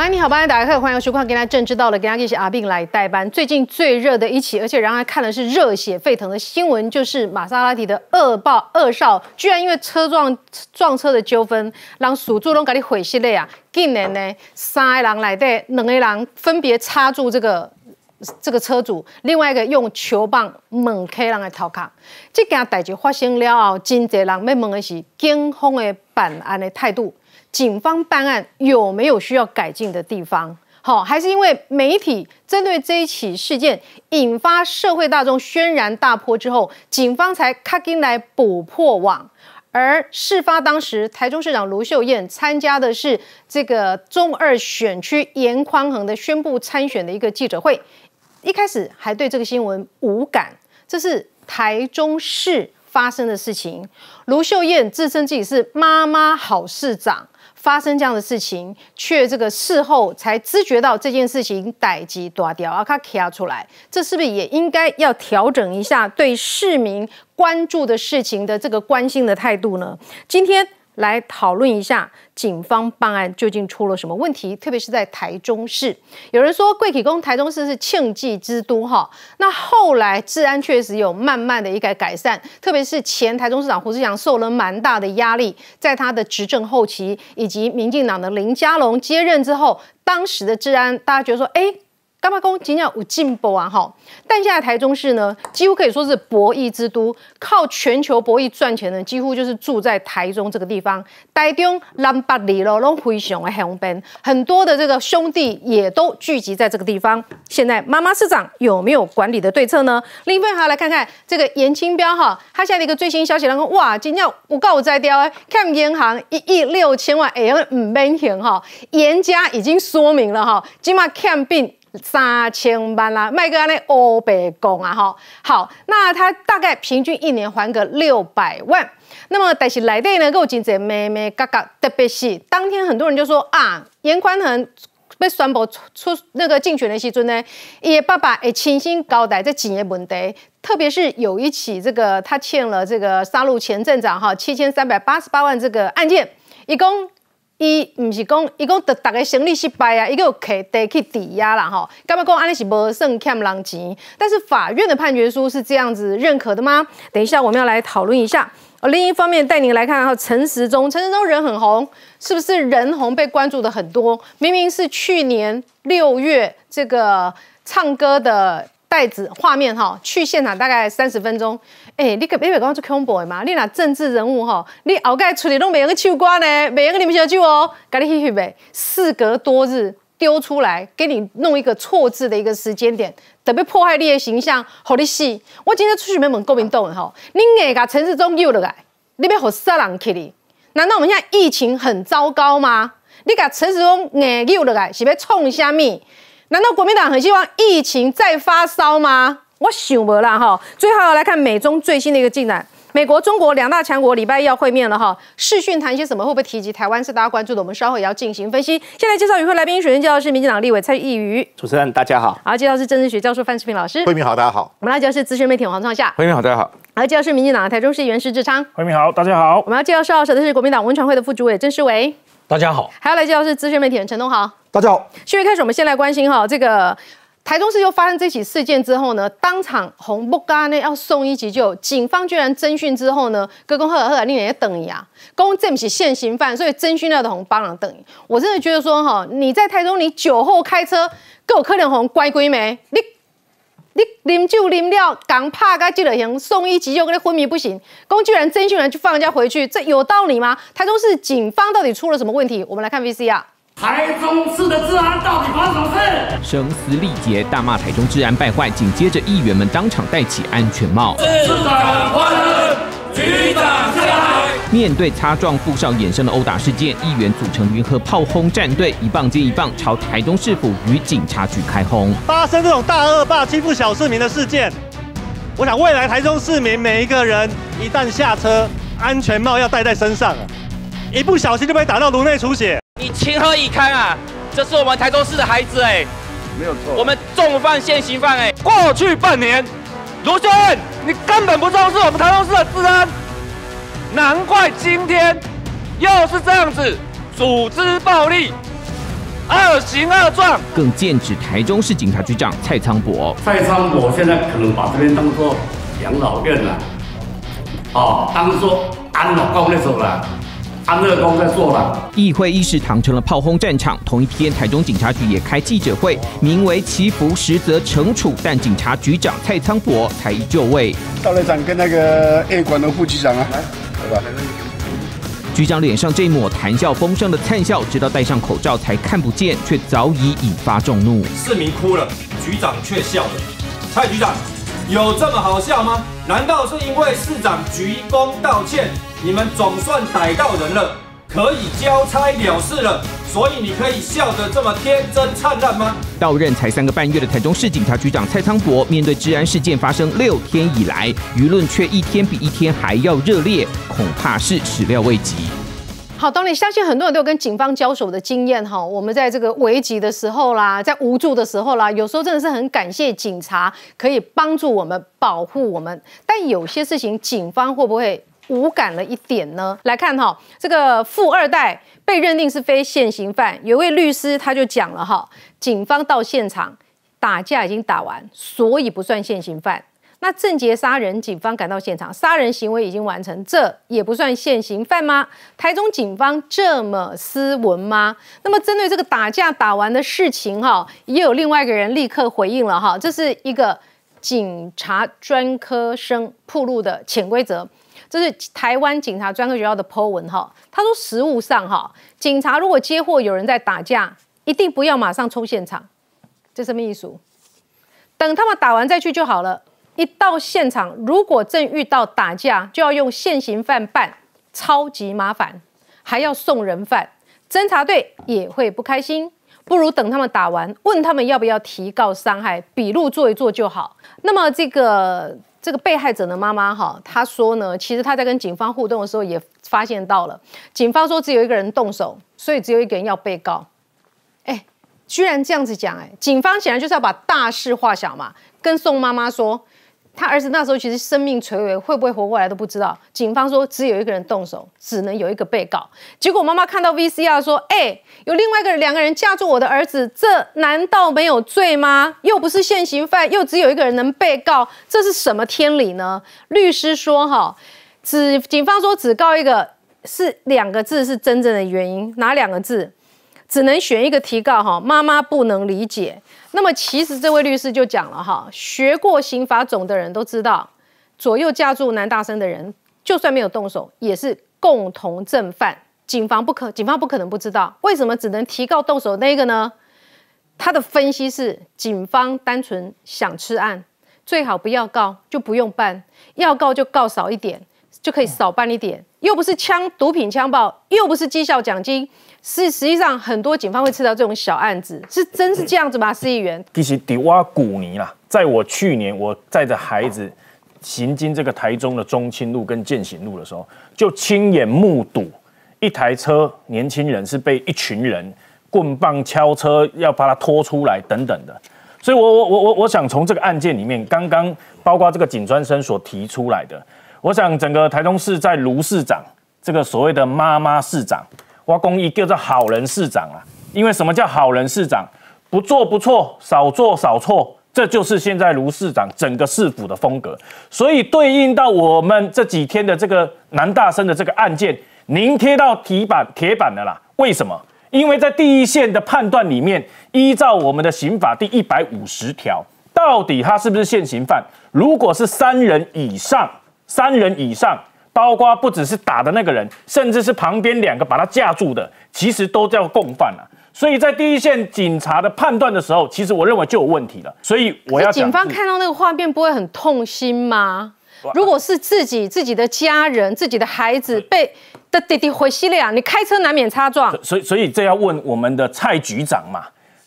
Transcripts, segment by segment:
晚安，你好，欢迎大家欢迎收看《跟他正知道》的，跟他一起阿病来代班。最近最热的一起，而且让人看的是热血沸腾的新闻，就是玛莎拉蒂的恶报恶少，居然因为车撞撞车的纠纷，让属猪拢给你毁尸了啊！竟然呢，三个人来的，两个人分别插住这个这个车主，另外一个用球棒猛 K 人来逃卡。这件代志发生了后，真侪人要问的是警方的办案的态度。警方办案有没有需要改进的地方？好，还是因为媒体针对这一起事件引发社会大众轩然大波之后，警方才卡进来补破网。而事发当时，台中市长卢秀燕参加的是这个中二选区严宽恒的宣布参选的一个记者会，一开始还对这个新闻无感。这是台中市发生的事情，卢秀燕自称自己是妈妈好市长。发生这样的事情，却这个事后才知觉到这件事情逮及断掉，啊，他卡出来，这是不是也应该要调整一下对市民关注的事情的这个关心的态度呢？今天。来讨论一下警方办案究竟出了什么问题，特别是在台中市。有人说贵体宫台中市是庆忌之都哈，那后来治安确实有慢慢的一个改善，特别是前台中市长胡志强受了蛮大的压力，在他的执政后期，以及民进党的林佳龙接任之后，当时的治安大家觉得说，哎。干嘛讲今年有进步啊？哈，但现在台中市呢，几乎可以说是博弈之都，靠全球博弈赚钱的，几乎就是住在台中这个地方。台中南北里咯，拢非常的方便，很多的这个兄弟也都聚集在这个地方。现在妈妈市长有没有管理的对策呢？另一份还要来看看这个严清标哈，他现在的一个最新消息，然后哇，今天我告我摘掉哎，看银行一亿六千万，哎，唔免钱哈，严家已经说明了哈，今嘛看病。三千万啦，卖个安尼欧白讲啊哈，好，那他大概平均一年还个六百万，那么但是来底呢，够真济咩咩嘎嘎，特别是当天很多人就说啊，严宽恒被宣布出那个竞选的时阵呢，伊爸爸会亲心交代这几年问题，特别是有一起这个他欠了这个杀戮前镇长哈七千三百八十八万这个案件，一共。伊毋是讲，伊讲得逐个生理失败啊，伊个有摕地去抵押啦吼。干嘛讲安尼是无算欠人钱？但是法院的判决书是这样子认可的吗？等一下我们要来讨论一下。另一方面带您来看哈，陈时中，陈时中人很红，是不是人红被关注的很多？明明是去年六月这个唱歌的。袋子画面哈，去现场大概三十分钟。哎，你可别别讲做恐怖的嘛！你那政治人物哈，你后盖处理拢没用唱歌呢，没用你们小酒哦，赶紧去去呗。事隔多日丢出来，给你弄一个错字的一个时间点，特别破坏你的形象，好你死！我今天出去没问国民党的哈，你硬把陈世忠诱落来，你要好杀人去哩？难道我们现在疫情很糟糕吗？你把陈世忠硬诱落来，是要创虾米？难道国民党很希望疫情再发烧吗？我想不啦哈。最后来看美中最新的一个进展，美国、中国两大强国礼拜一要会面了哈。视讯谈些什么？会不会提及台湾？是大家关注的，我们稍后也要进行分析。现在介绍与会来宾，首先介绍是民进党立委蔡依瑜，主持人大家好。好，介绍是政治学教授范世平老师，慧明好，大家好。我们来介绍是资深媒体黄创夏，慧明好，大家好。好，介绍是民进党的台中市议员施志昌，慧明好，大家好。我们要介绍邵老师的是国民党文传会的副主委郑世伟，大家好。还要来介绍是资深媒体人陈东豪。大家好，新闻开始，我们先来关心哈，这个台中市又发生这起事件之后呢，当场红不干呢要送医急救，警方居然侦讯之后呢，哥公赫尔赫尔令人也等呀，公这不是现行犯，所以侦讯了的红帮人等。我真的觉得说哈，你在台中你酒后开车，够可能红乖乖没？你你啉酒啉了，刚怕该记得行送医急救，跟你昏迷不醒，公居然侦讯人就放人家回去，这有道理吗？台中市警方到底出了什么问题？我们来看 VCR。台中市的治安到底发生什么事？声嘶力竭大骂台中治安败坏，紧接着议员们当场戴起安全帽。市长换人，局长下来。面对擦撞副少衍生的殴打事件，议员组成云和炮轰战队，一棒接一棒朝台中市府与警察局开轰。发生这种大恶霸欺负小市民的事件，我想未来台中市民每一个人一旦下车，安全帽要戴在身上啊，一不小心就被打到颅内出血。你情何以堪啊！这是我们台中市的孩子哎，没有错。我们重犯现行犯哎，过去半年，卢秀恩，你根本不重视我们台中市的治安，难怪今天又是这样子，组织暴力，二行二状，更剑指台中市警察局长蔡昌博。蔡昌博现在可能把这边当做养老院了，哦，当做安老宫那种了。安乐宫在做了。议会议事堂成了炮轰战场。同一天，台中警察局也开记者会，名为“祈福，实则惩处”，但警察局长蔡昌博才一就位。道队长跟那个 A 馆的副局长啊，来，来吧。局长脸上这一抹谈笑风生的灿笑，直到戴上口罩才看不见，却早已引发众怒。市民哭了，局长却笑了。蔡局长，有这么好笑吗？难道是因为市长鞠躬道歉？你们总算逮到人了，可以交差了事了，所以你可以笑得这么天真灿烂吗？到任才三个半月的台中市警察局长蔡昌博，面对治安事件发生六天以来，舆论却一天比一天还要热烈，恐怕是始料未及。好，当你相信很多人都有跟警方交手的经验哈，我们在这个危急的时候啦，在无助的时候啦，有时候真的是很感谢警察可以帮助我们、保护我们，但有些事情警方会不会？无感了一点呢？来看哈，这个富二代被认定是非现行犯，有位律师他就讲了哈，警方到现场打架已经打完，所以不算现行犯。那郑捷杀人，警方赶到现场，杀人行为已经完成，这也不算现行犯吗？台中警方这么斯文吗？那么针对这个打架打完的事情哈，也有另外一个人立刻回应了哈，这是一个警察专科生铺路的潜规则。这是台湾警察专科学校的 Po 文哈，他说实务上哈，警察如果接获有人在打架，一定不要马上冲现场，这什么意思？等他们打完再去就好了。一到现场，如果正遇到打架，就要用现行犯办，超级麻烦，还要送人犯，侦查队也会不开心。不如等他们打完，问他们要不要提告伤害，笔录做一做就好。那么这个。这个被害者的妈妈哈，她说呢，其实她在跟警方互动的时候也发现到了，警方说只有一个人动手，所以只有一个人要被告。哎，居然这样子讲，哎，警方显然就是要把大事化小嘛，跟宋妈妈说。他儿子那时候其实生命垂危，会不会活过来都不知道。警方说只有一个人动手，只能有一个被告。结果妈妈看到 VCR 说：“哎，有另外一个两个人架住我的儿子，这难道没有罪吗？又不是现行犯，又只有一个人能被告，这是什么天理呢？”律师说：“哈，只警方说只告一个是两个字是真正的原因，哪两个字？只能选一个提告。哈，妈妈不能理解。”那么其实这位律师就讲了哈，学过刑法总的人都知道，左右架住男大生的人，就算没有动手，也是共同正犯。警方不可，警方不可能不知道，为什么只能提告动手那个呢？他的分析是，警方单纯想吃案，最好不要告，就不用办；要告就告少一点，就可以少办一点。又不是枪毒品枪爆，又不是绩效奖金。是，实际上很多警方会吃到这种小案子，是真是这样子吗？司议员，其实迪瓦古尼啦，在我去年我载着孩子行经这个台中的中清路跟建行路的时候，就亲眼目睹一台车，年轻人是被一群人棍棒敲车，要把他拖出来等等的。所以，我我我我我想从这个案件里面，刚刚包括这个警专生所提出来的，我想整个台中市在卢市长这个所谓的妈妈市长。挖公益叫做好人市长啊，因为什么叫好人市长？不做不错，少做少错，这就是现在卢市长整个市府的风格。所以对应到我们这几天的这个南大生的这个案件，您贴到铁板铁板的啦。为什么？因为在第一线的判断里面，依照我们的刑法第一百五十条，到底他是不是现行犯？如果是三人以上，三人以上。包括不只是打的那个人，甚至是旁边两个把他架住的，其实都叫共犯了。所以在第一线警察的判断的时候，其实我认为就有问题了。所以我要警方看到那个画面不会很痛心吗？如果是自己自己的家人、自己的孩子被的弟弟回吸了呀，你开车难免擦撞。所以所以这要问我们的蔡局长嘛？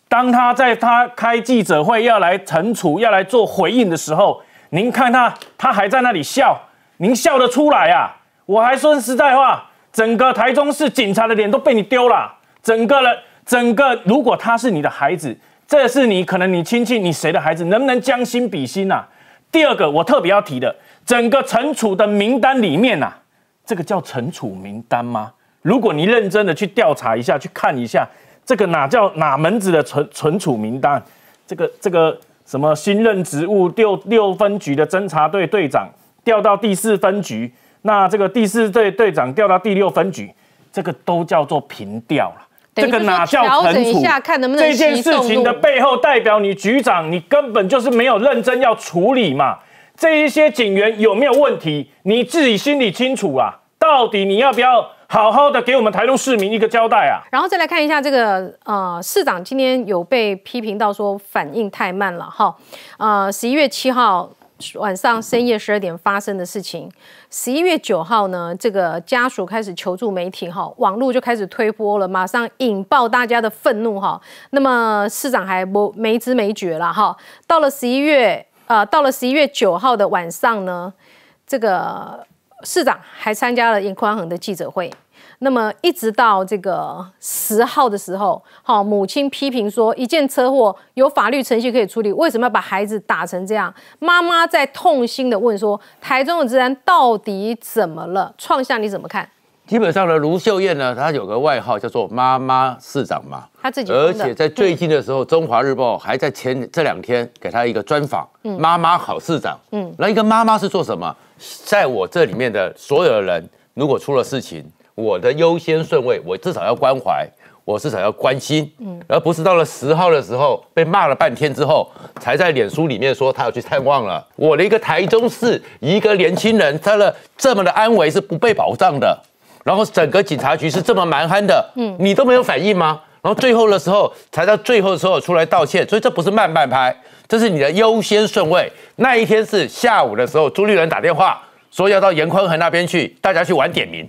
当他在他开记者会要来惩处、要来做回应的时候，您看他他还在那里笑。您笑得出来呀？我还说实在话，整个台中市警察的脸都被你丢了。整个人，整个，如果他是你的孩子，这是你可能你亲戚，你谁的孩子，能不能将心比心呐？第二个，我特别要提的，整个惩处的名单里面呐，这个叫惩处名单吗？如果你认真的去调查一下，去看一下，这个哪叫哪门子的存存储名单？这个这个什么新任职务六六分局的侦查队队长调到第四分局，那这个第四队队长调到第六分局，这个都叫做平调了。这个哪叫存储？这件事情的背后代表你局长，你根本就是没有认真要处理嘛。这一些警员有没有问题？你自己心里清楚啊。到底你要不要好好的给我们台中市民一个交代啊？然后再来看一下这个呃，市长今天有被批评到说反应太慢了哈。呃，十一月七号晚上深夜十二点发生的事情，十一月九号呢，这个家属开始求助媒体哈，网络就开始推波了，马上引爆大家的愤怒哈。那么市长还不没知没觉了哈。到了十一月呃，到了十一月九号的晚上呢，这个。市长还参加了严宽恒的记者会，那么一直到这个十号的时候，好，母亲批评说一件车祸有法律程序可以处理，为什么要把孩子打成这样？妈妈在痛心的问说：台中的治安到底怎么了？创下你怎么看？基本上呢，卢秀燕呢，她有个外号叫做“妈妈市长”嘛，她自己。而且在最近的时候，《中华日报》还在前这两天给她一个专访，“妈妈好市长”。嗯，那一个妈妈是做什么？在我这里面的所有的人，如果出了事情，我的优先顺位，我至少要关怀，我至少要关心，嗯，而不是到了十号的时候被骂了半天之后，才在脸书里面说他要去探望了。我的一个台中市一个年轻人，他的这么的安危是不被保障的，然后整个警察局是这么蛮憨的，嗯，你都没有反应吗？然后最后的时候才到最后的时候出来道歉，所以这不是慢半拍。这是你的优先顺位。那一天是下午的时候，朱立伦打电话说要到严宽恒那边去，大家去玩点名。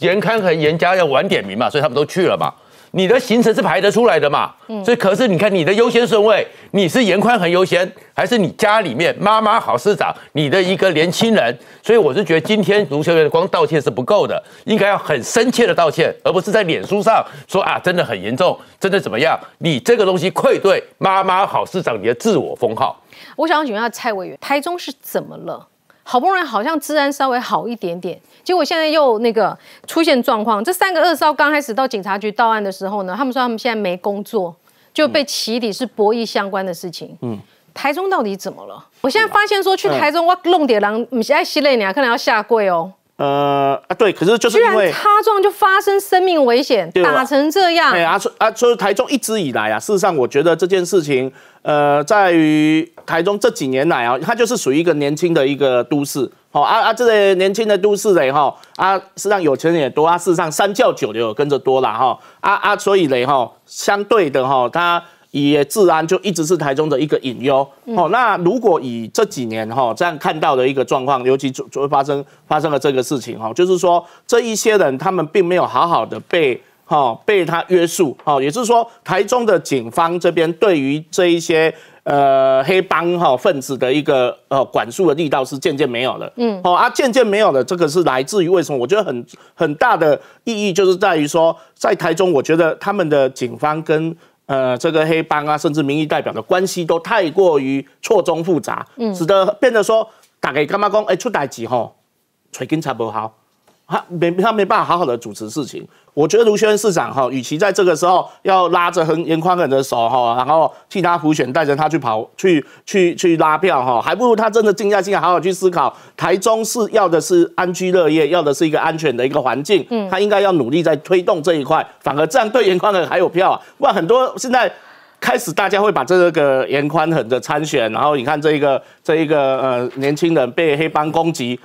严宽和严家要晚点名嘛，所以他们都去了嘛。你的行程是排得出来的嘛？嗯，所以可是你看你的优先顺位，你是严宽很优先，还是你家里面妈妈好市长，你的一个年轻人？所以我是觉得今天卢秀媛光道歉是不够的，应该要很深切的道歉，而不是在脸书上说啊，真的很严重，真的怎么样？你这个东西愧对妈妈好市长你的自我封号。我想请问下蔡委员，台中是怎么了？好不容易好像治安稍微好一点点，结果现在又那个出现状况。这三个二少刚开始到警察局到案的时候呢，他们说他们现在没工作，就被起底是博弈相关的事情。嗯，台中到底怎么了？我现在发现说去台中挖弄点狼，不是爱吸泪，你可能要下跪哦。呃啊对，可是就是因为擦撞就发生生命危险，打成这样。对啊，说啊说台中一直以来啊，事实上我觉得这件事情，呃，在于台中这几年来啊，它就是属于一个年轻的一个都市。好啊啊，这个年轻的都市嘞哈啊，事实上有钱人也多啊，事实上三教九流跟着多了哈啊啊，所以嘞哈，相对的哈，它。也治安就一直是台中的一个隐忧哦。那如果以这几年哈这样看到的一个状况，尤其就就会发生发生了这个事情哈，就是说这一些人他们并没有好好的被哈被他约束哈，也就是说台中的警方这边对于这一些呃黑帮哈分子的一个呃管束的力道是渐渐没有了，嗯，哦啊渐渐没有了，这个是来自于为什么？我觉得很很大的意义就是在于说，在台中，我觉得他们的警方跟呃，这个黑帮啊，甚至民意代表的关系都太过于错综复杂，嗯，使得变得说，大概干嘛讲，哎，出代志吼，找警察不好。他没他没办法好好的主持事情，我觉得卢轩市长哈，与其在这个时候要拉着很严宽很的手哈，然后替他辅选，带着他去跑去去去拉票哈，还不如他真的静下心来好好去思考，台中市要的是安居乐业，要的是一个安全的一个环境，嗯，他应该要努力在推动这一块，反而这样对严宽很还有票啊，不然很多现在开始大家会把这个严宽很的参选，然后你看这一个这一个呃年轻人被黑帮攻击。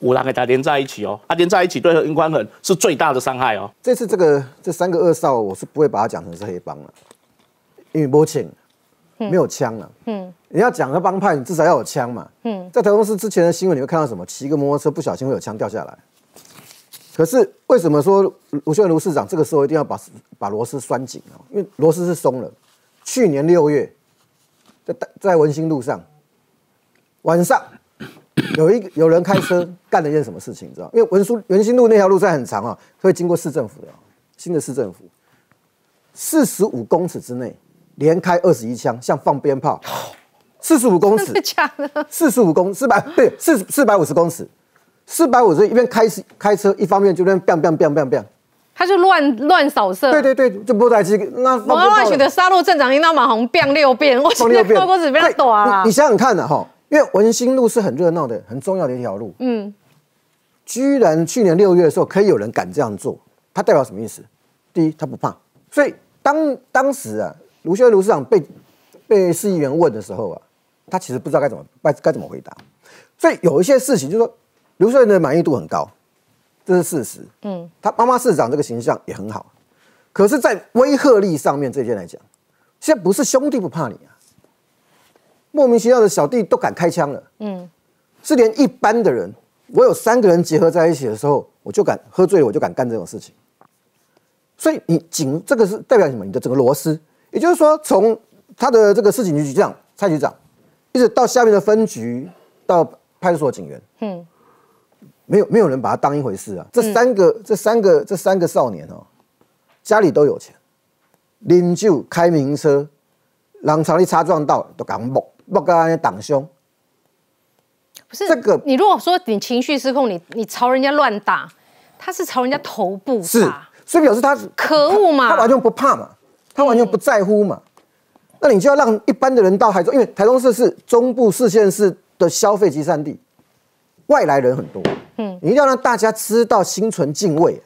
五郎给他连在一起哦，他连在一起对林宽很是最大的伤害哦。这次这个这三个二少，我是不会把它讲成是黑帮了，因为没钱，没有枪了。嗯，你要讲个帮派，你至少要有枪嘛。嗯，在台中市之前的新闻，你会看到什么？骑个摩托车不小心会有枪掉下来。可是为什么说卢秀元卢市长这个时候一定要把把螺丝拴紧啊？因为螺丝是松了。去年六月，在在文心路上晚上。有一有人开车 干了一件什么事情，你知道？因为文书文心路那条路在很长啊，会经过市政府的新的市政府，四十五公尺之内连开二十一枪，像放鞭炮。四十五公尺，四十五公四百对四四百五十公尺，四百五十一边开始开车，一方面就边 bang bang bang bang bang，他就乱乱扫射。对对对，就波台机那我乱选的杀戮镇长，应当马红变六遍，我六遍，高子非常短啦。你想想看呢，哈，因为文心路是很热闹的、很重要的一条路。嗯，居然去年六月的时候，可以有人敢这样做，他代表什么意思？第一，他不怕。所以当当时啊，卢秀燕卢市长被被市议员问的时候啊，他其实不知道该怎么该该怎么回答。所以有一些事情，就是说卢秀燕的满意度很高。这是事实，嗯，他妈妈市长这个形象也很好，可是，在威吓力上面这些来讲，现在不是兄弟不怕你啊，莫名其妙的小弟都敢开枪了，嗯，是连一般的人，我有三个人结合在一起的时候，我就敢喝醉了，我就敢干这种事情，所以你警这个是代表什么？你的整个螺丝，也就是说，从他的这个市警局局长蔡局长，一直到下面的分局，到派出所警员，嗯。没有没有人把他当一回事啊！这三个这三个这三个少年哦，家里都有钱，领酒开名车，人朝你擦撞到都敢摸摸个人挡胸。不是这个，你如果说你情绪失控，你你朝人家乱打，他是朝人家头部是，所以表示他可恶嘛，他完全不怕嘛，他完全不在乎嘛。那你就要让一般的人到台中，因为台中市是中部四县市的消费集散地，外来人很多。嗯，你一定要让大家知道心存敬畏，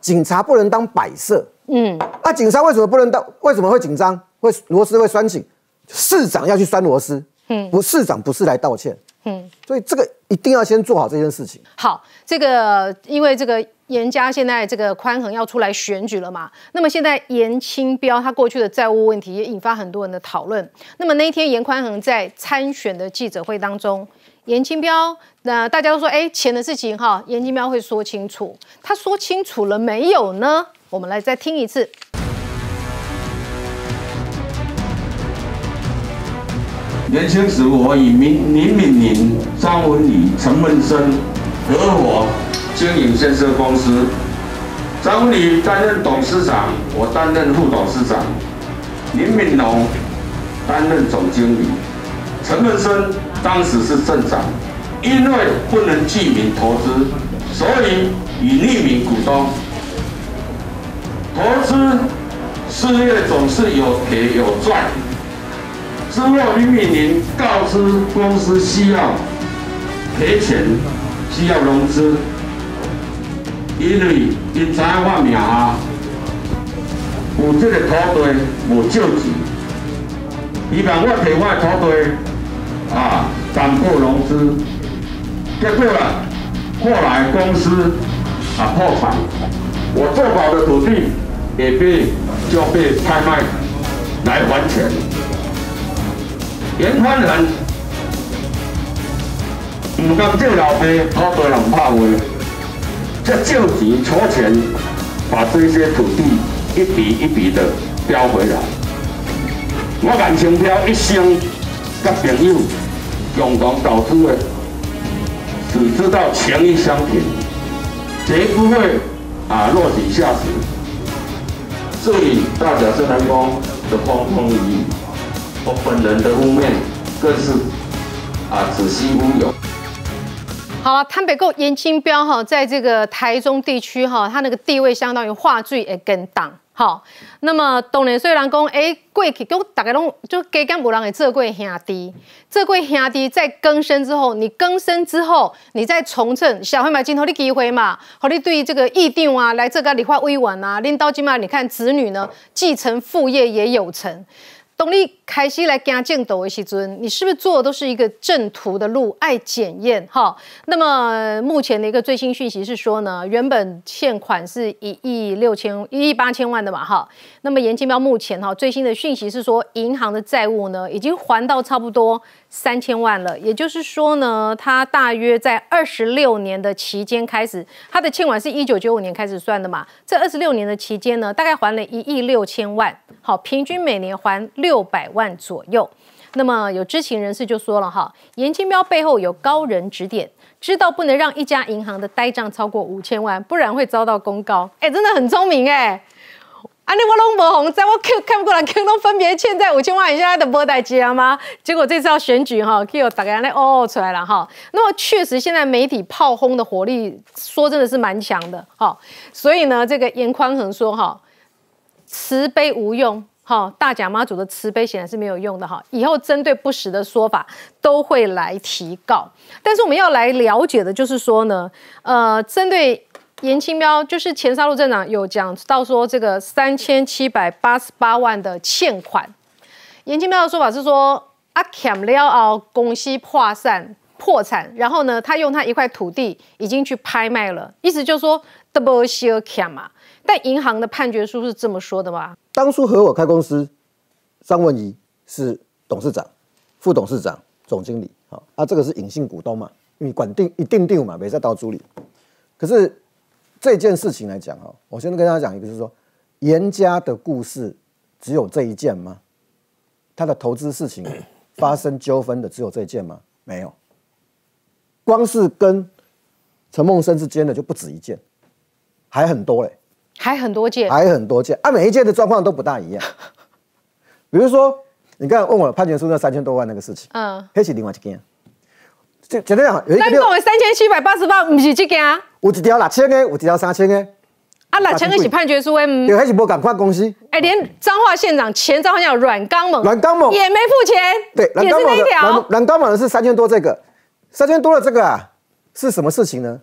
警察不能当摆设。嗯，那警察为什么不能当？为什么会紧张？会螺丝会拴紧？市长要去拴螺丝。嗯，不，市长不是来道歉。嗯，所以这个一定要先做好这件事情。好，这个因为这个严家现在这个宽恒要出来选举了嘛，那么现在严清标他过去的债务问题也引发很多人的讨论。那么那一天严宽恒在参选的记者会当中。严清标，那大家都说，哎，钱的事情哈，严清标会说清楚。他说清楚了没有呢？我们来再听一次。年轻时，我与林林敏玲、张文礼、陈文生合伙经营建设公司。张文礼担任董事长，我担任副董事长。林敏龙担任总经理。陈文生当时是镇长，因为不能记名投资，所以以匿名股东。投资事业总是有赔有赚。之后，李敏宁告知公司需要赔钱，需要融资，因为因知我名下有这个土地无救济，伊让我提我的土地。啊，担保融资，结果了，后来公司啊破产，我做好的土地也被就被拍卖来还钱。严宽仁唔敢借老爸好多人怕话，就救急筹钱，把这些土地一笔一笔的标回来。我感情标一生甲朋友。共同导出的，只知道情义相挺，绝不会啊落井下石。这里代表是南方的风风雨雨，我本人的屋面更是啊子虚乌有。好，台北够严清标哈，在这个台中地区哈，他那个地位相当于话剧也跟党。好，那么当然虽然讲，哎，过去都大家拢就加减无人会做过兄弟，做过兄弟在更生之后，你更生之后，你再重振，小黑买镜头的机会嘛，和你对这个议定啊，来这个理化委婉啊，领导今嘛，你看子女呢，继承父业也有成。当你开始来行正道的时阵，你是不是做的都是一个正途的路？爱检验哈。那么目前的一个最新讯息是说呢，原本欠款是一亿六千一亿八千万的嘛哈。那么严金彪目前哈最新的讯息是说，银行的债务呢已经还到差不多。三千万了，也就是说呢，他大约在二十六年的期间开始，他的欠款是一九九五年开始算的嘛？这二十六年的期间呢，大概还了一亿六千万，好，平均每年还六百万左右。那么有知情人士就说了哈，严金彪背后有高人指点，知道不能让一家银行的呆账超过五千万，不然会遭到公告。哎，真的很聪明哎。啊，那我拢无红，在我看看不过来，看拢分别欠债五千万以下的无代志啊吗？结果这次要选举哈，可以有大家那哦哦出来了哈。那么确实，现在媒体炮轰的火力，说真的是蛮强的哈。所以呢，这个严宽恒说哈，慈悲无用。哈，大甲妈祖的慈悲显然是没有用的哈。以后针对不实的说法都会来提告。但是我们要来了解的就是说呢，呃，针对严清标，就是前沙鹿镇长有讲到说这个三千七百八十八万的欠款。严清标的说法是说，阿欠了后公司破产破产，然后呢，他用他一块土地已经去拍卖了，意思就是说 double share 欠嘛。但银行的判决书是这么说的吗？当初和我开公司，张文仪是董事长、副董事长、总经理，好，啊，这个是隐性股东嘛，因为管定一定定嘛，没在到主理。可是这件事情来讲，哈，我先跟大家讲一个，就是说，严家的故事只有这一件吗？他的投资事情发生纠纷的只有这一件吗？没有，光是跟陈梦生之间的就不止一件，还很多嘞。还很多件，还很多件啊！每一件的状况都不大一样。比如说，你刚才问我判决书那三千多万那个事情，嗯，黑起另外一件。就简单讲，有一个六三千七百八十八，不是这件啊。有一条六千的，有一条三千的。啊，六千个是判决书诶，有还是无赶快公司？哎，连彰化县长前彰化县长阮刚猛，阮刚猛也没付钱。对，也是那条。阮刚猛的是三千多，这个三千多的这个啊，是什么事情呢？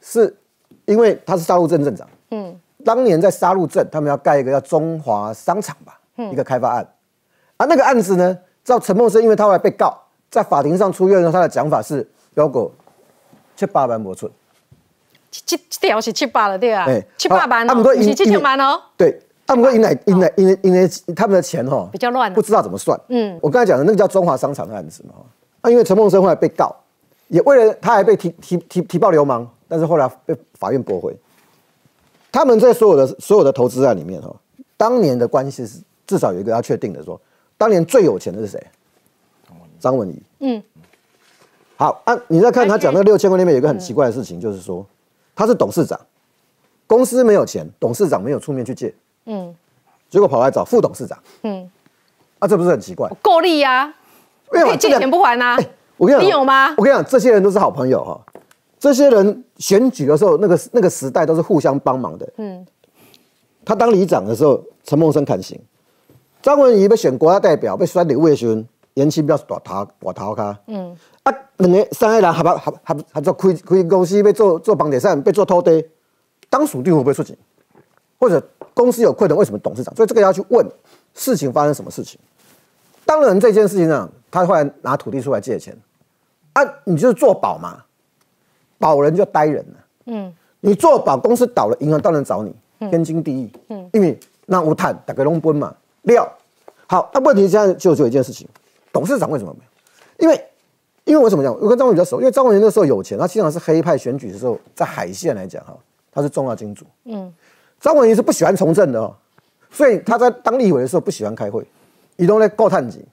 是因为他是沙鹿镇镇长，嗯。当年在沙鹿镇，他们要盖一个叫中华商场吧，一个开发案。啊，那个案子呢，照陈梦生，因为他后来被告，在法庭上出院的时候，他的讲法是标哥七八万摩寸，七七条是七八了对啊，七八万哦，不是七千万哦。对，他们说因为因为因为因为他们的钱哈比较乱，不知道怎么算。嗯，我刚才讲的那个叫中华商场的案子嘛，啊，因为陈梦生后来被告，也为了他还被提提提提报流氓，但是后来被法院驳回。他们在所有的所有的投资案里面，哈，当年的关系是至少有一个要确定的，说当年最有钱的是谁？张文仪。嗯。好啊，你再看他讲那六千块里面有一个很奇怪的事情，就是说他是董事长，公司没有钱，董事长没有出面去借，嗯，结果跑来找副董事长，嗯，啊，这不是很奇怪？够力呀，可以借钱不还呐？我跟你讲，你有吗？我跟你讲，这些人都是好朋友哈。这些人选举的时候，那个那个时代都是互相帮忙的。嗯，他当里长的时候，陈梦生砍刑；张文仪被选国家代表，被选立委时，延期表是大头大头卡。嗯，啊，两个三个人合合合合合作开开公司，要做做房地产，要做土地，当属地会不会出钱？或者公司有亏损，为什么董事长？所以这个要去问事情发生什么事情。当然这件事情上，他后来拿土地出来借钱，啊，你就是做保嘛。保人就呆人了。嗯，你做保公司倒了，银行当然找你，天经地义。嗯，因为那无谈打个龙奔嘛料。好，那问题现在就就一件事情，董事长为什么没有？因为，因为我怎么讲？我跟张文比较熟，因为张文那时候有钱，他经常是黑派选举的时候，在海线来讲哈，他是重要金主。嗯，张文仪是不喜欢从政的哦，所以他在当立委的时候不喜欢开会，移动在够探级。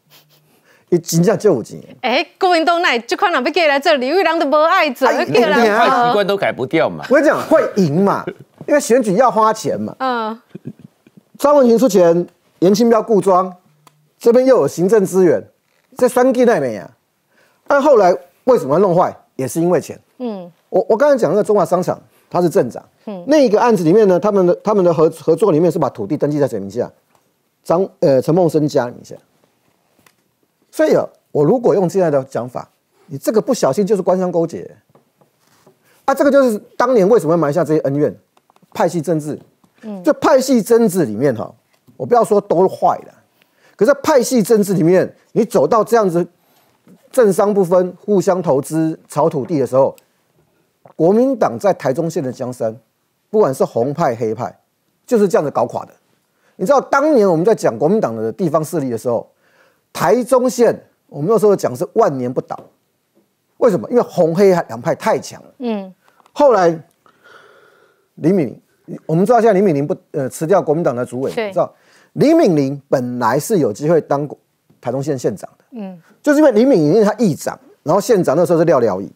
你真正就有钱。哎，郭文东，那这款人要过来这里，为人都不爱做，坏习惯都改不掉嘛。我跟你讲，会赢嘛，因为选举要花钱嘛。嗯。张文婷出钱，严清标固装，这边又有行政资源，这三 G 那没啊？但后来为什么要弄坏？也是因为钱。嗯。我我刚才讲那个中华商场，他是镇长。嗯。那一个案子里面呢，他们的他们的合合作里面是把土地登记在谁名下？张呃陈梦生家名下。所以啊，我如果用现在的讲法，你这个不小心就是官商勾结，啊，这个就是当年为什么埋下这些恩怨，派系政治。嗯，这派系政治里面哈，我不要说都坏的，可是派系政治里面，你走到这样子政商不分、互相投资炒土地的时候，国民党在台中县的江山，不管是红派黑派，就是这样子搞垮的。你知道当年我们在讲国民党的地方势力的时候。台中县，我们那时候讲是万年不倒，为什么？因为红黑两派太强了。嗯。后来，李敏，我们知道现在李敏玲不呃辞掉国民党的主委，知道林敏玲本来是有机会当台中县县长的。嗯。就是因为李敏玲他议长，然后县长那时候是廖廖义，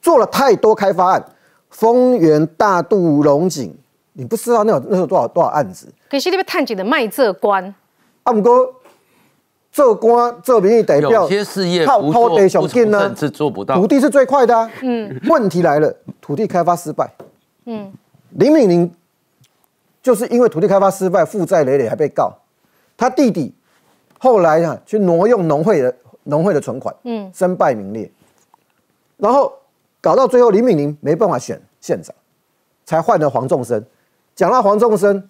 做了太多开发案，丰原、大渡、龙井你不知道那有那有多少多少案子。可是你被探井的卖这官，啊，不过做官做民意代表，有些事业不做不从政是做不到。土地是最快的啊。嗯。问题来了，土地开发失败。嗯。林敏玲就是因为土地开发失败，负债累累，还被告。他弟弟后来啊，去挪用农会的农会的存款，嗯，身败名裂。然后搞到最后，林敏玲没办法选县长，才换了黄仲生。讲到黄仲生，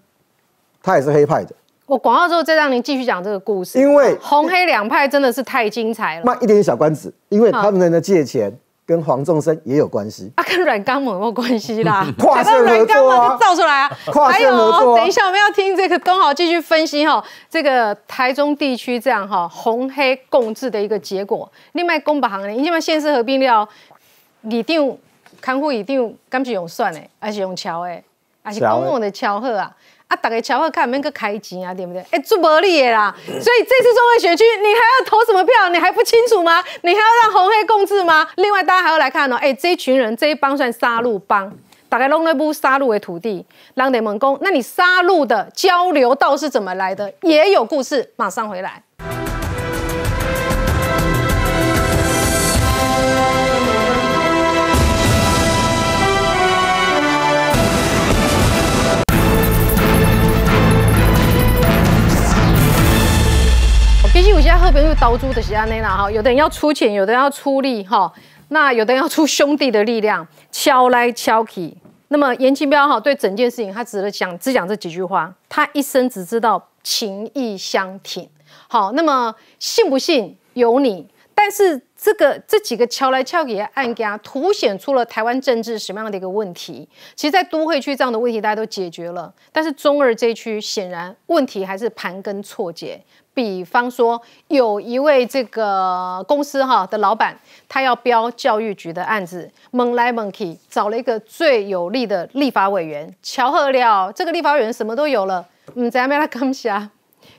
他也是黑派的。我广告之后再让您继续讲这个故事，因为红黑两派真的是太精彩了。卖一点小关子，因为他们的借钱跟黄仲生也有关系。啊，跟软钢有没有关系啦？跨线合作啊，造出来啊。跨线合作。等一下我们要听这个东豪继续分析哈，这个台中地区这样哈红黑共治的一个结果。另外公保行呢，因为县市合并了，议长、看护议长，敢是用算的，还是用桥的，还是公共的桥好啊？啊，大家瞧好看，免去开钱啊，对不对？哎，做无力的啦。所以这次中卫选区，你还要投什么票？你还不清楚吗？你还要让红黑共治吗？另外，大家还要来看哦。哎，这一群人，这一帮算杀戮帮，大概弄那部杀戮的土地，让你们攻。那你杀戮的交流道是怎么来的？也有故事，马上回来。其实有些后边又刀猪的是安内啦哈，有的人要出钱，有的人要出力哈，那有的人要出兄弟的力量，敲来敲去。那么严清标哈对整件事情，他只讲只讲这几句话，他一生只知道情义相挺。好，那么信不信由你，但是这个这几个敲来敲去的案件，凸显出了台湾政治什么样的一个问题。其实，在都会区这样的问题大家都解决了，但是中二这一区显然问题还是盘根错节。比方说，有一位这个公司哈的老板，他要标教育局的案子，猛来猛去，找了一个最有力的立法委员，巧合了，这个立法委员什么都有了，嗯，怎样让他刚下，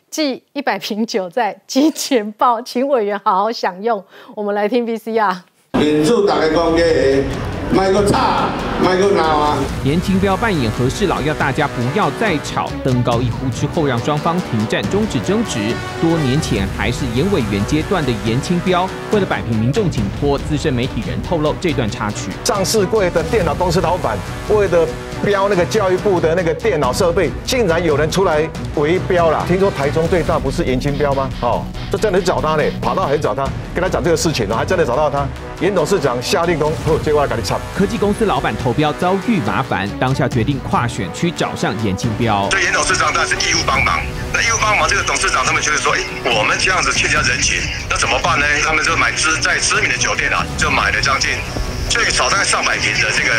寄一百瓶酒在金钱豹，请委员好好享用。我们来听 VCR。民主大家讲嘅。卖个差，卖个闹啊！严清标扮演和事佬，要大家不要再吵。登高一呼之后，让双方停战，终止争执。多年前还是严委员阶段的严清标，为了摆平民众紧迫，资深媒体人透露这段插曲：上市贵的电脑公司老板，为了标那个教育部的那个电脑设备，竟然有人出来围标了。听说台中最大不是严清标吗？哦，这真的找他呢，跑到很找他，跟他讲这个事情了，还真的找到他。严董事长下令公，结果赶紧唱。科技公司老板投标遭遇麻烦，当下决定跨选区找上严清标。对严董事长当然是义务帮忙。那义务帮忙，这个董事长他们觉得说，哎，我们这样子欠下人情，那怎么办呢？他们就买知在知名的酒店啊，就买了将近最少大概上百瓶的这个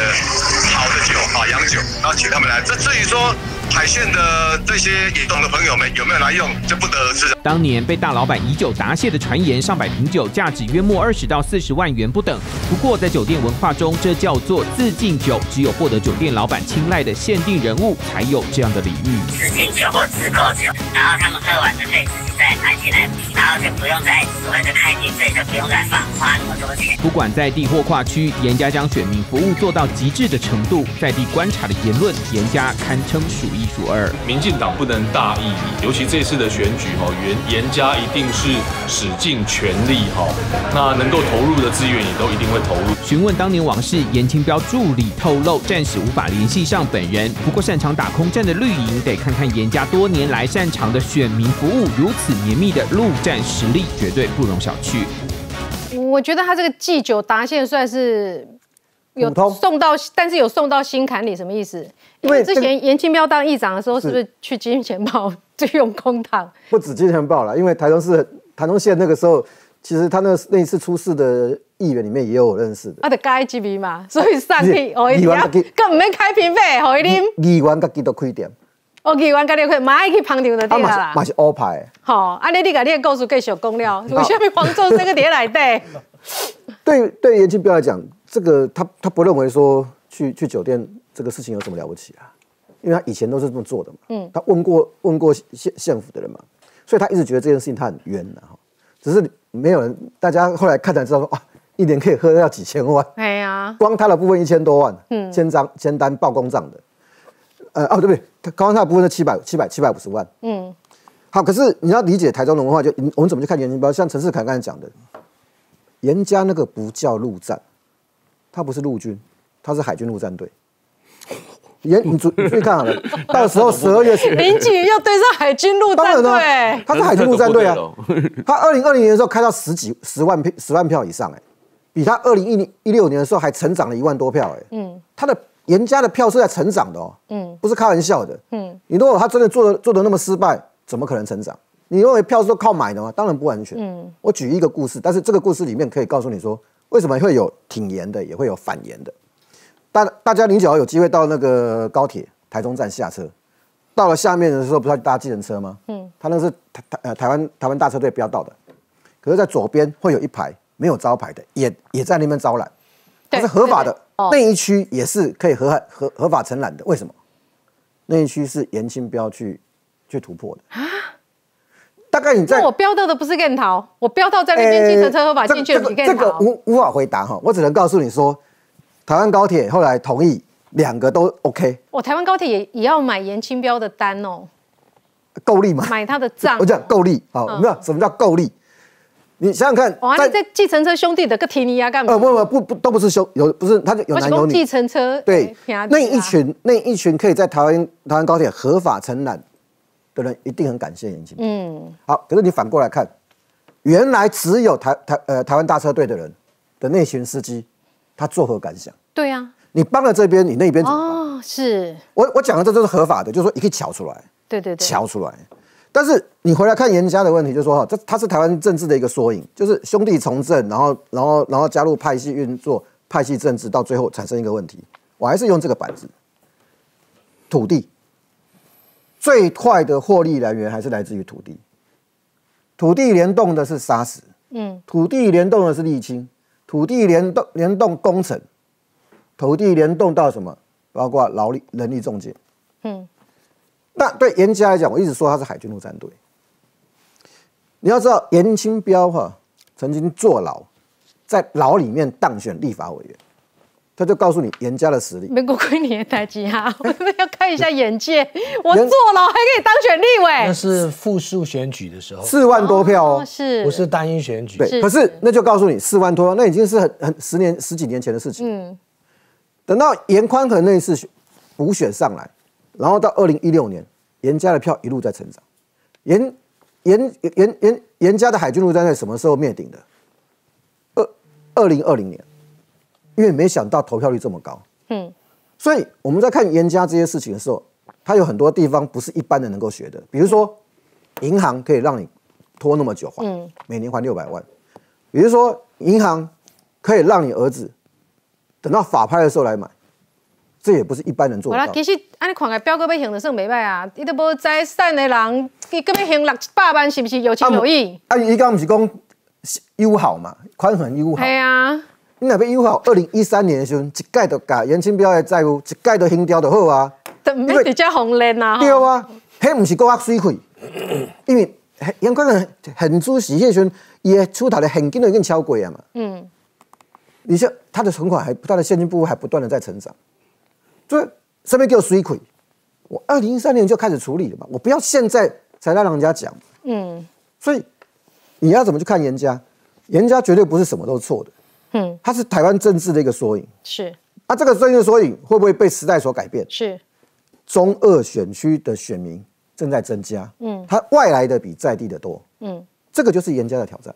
好的酒啊洋酒，然后请他们来。这至于说。海线的这些野动的朋友们有没有来用，就不得而知。当年被大老板以酒答谢的传言，上百瓶酒价值约莫二十到四十万元不等。不过在酒店文化中，这叫做自敬酒，只有获得酒店老板青睐的限定人物才有这样的礼遇。自敬酒或自购酒，然后他们喝完就可以自己再拿起来，然后就不用再所谓的开瓶费，就不用再放花那么多钱。不管在地或跨区，严家将选民服务做到极致的程度，在地观察的言论，严家堪称属。一数二，民进党不能大意，尤其这次的选举哈，严严家一定是使尽全力哈，那能够投入的资源也都一定会投入。询问当年往事，严清标助理透露，暂时无法联系上本人。不过擅长打空战的绿营，得看看严家多年来擅长的选民服务，如此绵密的陆战实力，绝对不容小觑。我觉得他这个祭酒答谢算是。有送到，但是有送到心坎里，什么意思？因为之前严清标当议长的时候，是不是去金钱豹就用公堂？不止金钱豹了，因为台中市台中县那个时候，其实他那那一次出事的议员里面也有我认识的。啊，得该几笔嘛，所以上去我一定要，根本没开瓶费，好一点。议员自己都亏点。哦，议员自己亏，马上去旁听的对啦。嘛是欧牌。好，安尼你把你的故事继续讲了，为什么黄忠这个碟来 对？对对，严清标来讲。这个他他不认为说去去酒店这个事情有什么了不起啊？因为他以前都是这么做的嘛。嗯，他问过问过县县府的人嘛，所以他一直觉得这件事情他很冤的哈。只是没有人，大家后来看才知道说啊，一年可以喝掉几千万。哎呀，光他的部分一千多万，嗯，签章签单报公账的。呃哦对不对？他高山菜的部分是七百七百七百五十万。嗯，好，可是你要理解台中的文化，就我们怎么去看延庆标？像陈世凯刚才讲的，严家那个不叫陆战，他不是陆军，他是海军陆战队。严，你注你注意看好了，到时候十二月林景瑜要对上海军陆战队，他是海军陆战队啊。他二零二零年的时候开到十几十万票十万票以上，哎，比他二零一零一六年的时候还成长了一万多票，哎，嗯，他的严家的票是在成长的哦，嗯，不是开玩笑的，嗯，你如果他真的做的做的那么失败，怎么可能成长？你认为票是都靠买的吗？当然不完全。嗯，我举一个故事，但是这个故事里面可以告诉你说，为什么会有挺严的，也会有反严的。大大家你只要有机会到那个高铁台中站下车，到了下面的时候，不是要搭计程车吗？嗯，他那是台台呃台湾台湾大车队标到的，可是，在左边会有一排没有招牌的，也也在那边招揽，它是合法的。那一区也是可以合合合法承揽的，为什么？那一区是严清标去去突破的啊。大概你在我标到的不是更逃，我标到在那边计程车合法进去，这个无无法回答哈，我只能告诉你说。台湾高铁后来同意两个都 OK，我台湾高铁也也要买严清标的单哦，够力吗？买他的账，我讲够力好，没有什么叫够力？你想想看，哇，你在计程车兄弟的个提尼亚干嘛？呃，不不不不，都不是兄，有不是他就有男有女。计程车对，那一群那一群可以在台湾台湾高铁合法承揽的人，一定很感谢严清。嗯，好，可是你反过来看，原来只有台台呃台湾大车队的人的那群司机。他作何感想？对呀，你帮了这边，你那边怎么哦，是我我讲的这都是合法的，就是说你可以瞧出来，对对对，瞧出来。但是你回来看严家的问题，就是说哈，这他是台湾政治的一个缩影，就是兄弟从政，然后然后然后加入派系运作，派系政治，到最后产生一个问题。我还是用这个板子，土地最快的获利来源还是来自于土地，土地联动的是砂石，嗯，土地联动的是沥青。土地联动联动工程，土地联动到什么？包括劳力、人力中介。嗯，那对严家来讲，我一直说他是海军陆战队。你要知道，严清标哈曾经坐牢，在牢里面当选立法委员。他就告诉你严家的实力。美国归你的台积哈，我们要看一下眼界。我坐牢还可以当选立委。那是复数选举的时候，四万多票哦，是，不是单一选举？对，可是那就告诉你四万多，那已经是很很十年十几年前的事情。嗯，等到严宽和那一次补选上来，然后到二零一六年，严家的票一路在成长。严严严严严家的海军陆战队什么时候灭顶的？二二零二零年。因为没想到投票率这么高，嗯，所以我们在看严家这些事情的时候，它有很多地方不是一般人能够学的。比如说，银行可以让你拖那么久还，每年还六百万；，比如说，银行可以让你儿子等到法拍的时候来买，这也不是一般人做到。其实按你看个表哥要行的算没歹啊，伊都无财产的人，伊根本行六百万，是不是有情有义？啊，伊刚不是讲友好嘛，宽很友好。系啊。你那边优好，二零一三年的时候，一盖都改严清标的债务，一盖都清掉就好啊。因为比较红脸啊。对啊，迄不是国家水亏，因为严宽的很主席迄时阵，伊的出台的现金都已经超过啊嘛。嗯。你像他的存款还，他的现金部位还不断的在成长，所以上面叫水亏。我二零一三年就开始处理了嘛，我不要现在才来让人家讲。嗯。所以你要怎么去看严家？严家绝对不是什么都是错的。嗯，它是台湾政治的一个缩影。是，啊，这个政治缩影会不会被时代所改变？是，中二选区的选民正在增加。嗯，它外来的比在地的多。嗯，这个就是严家的挑战。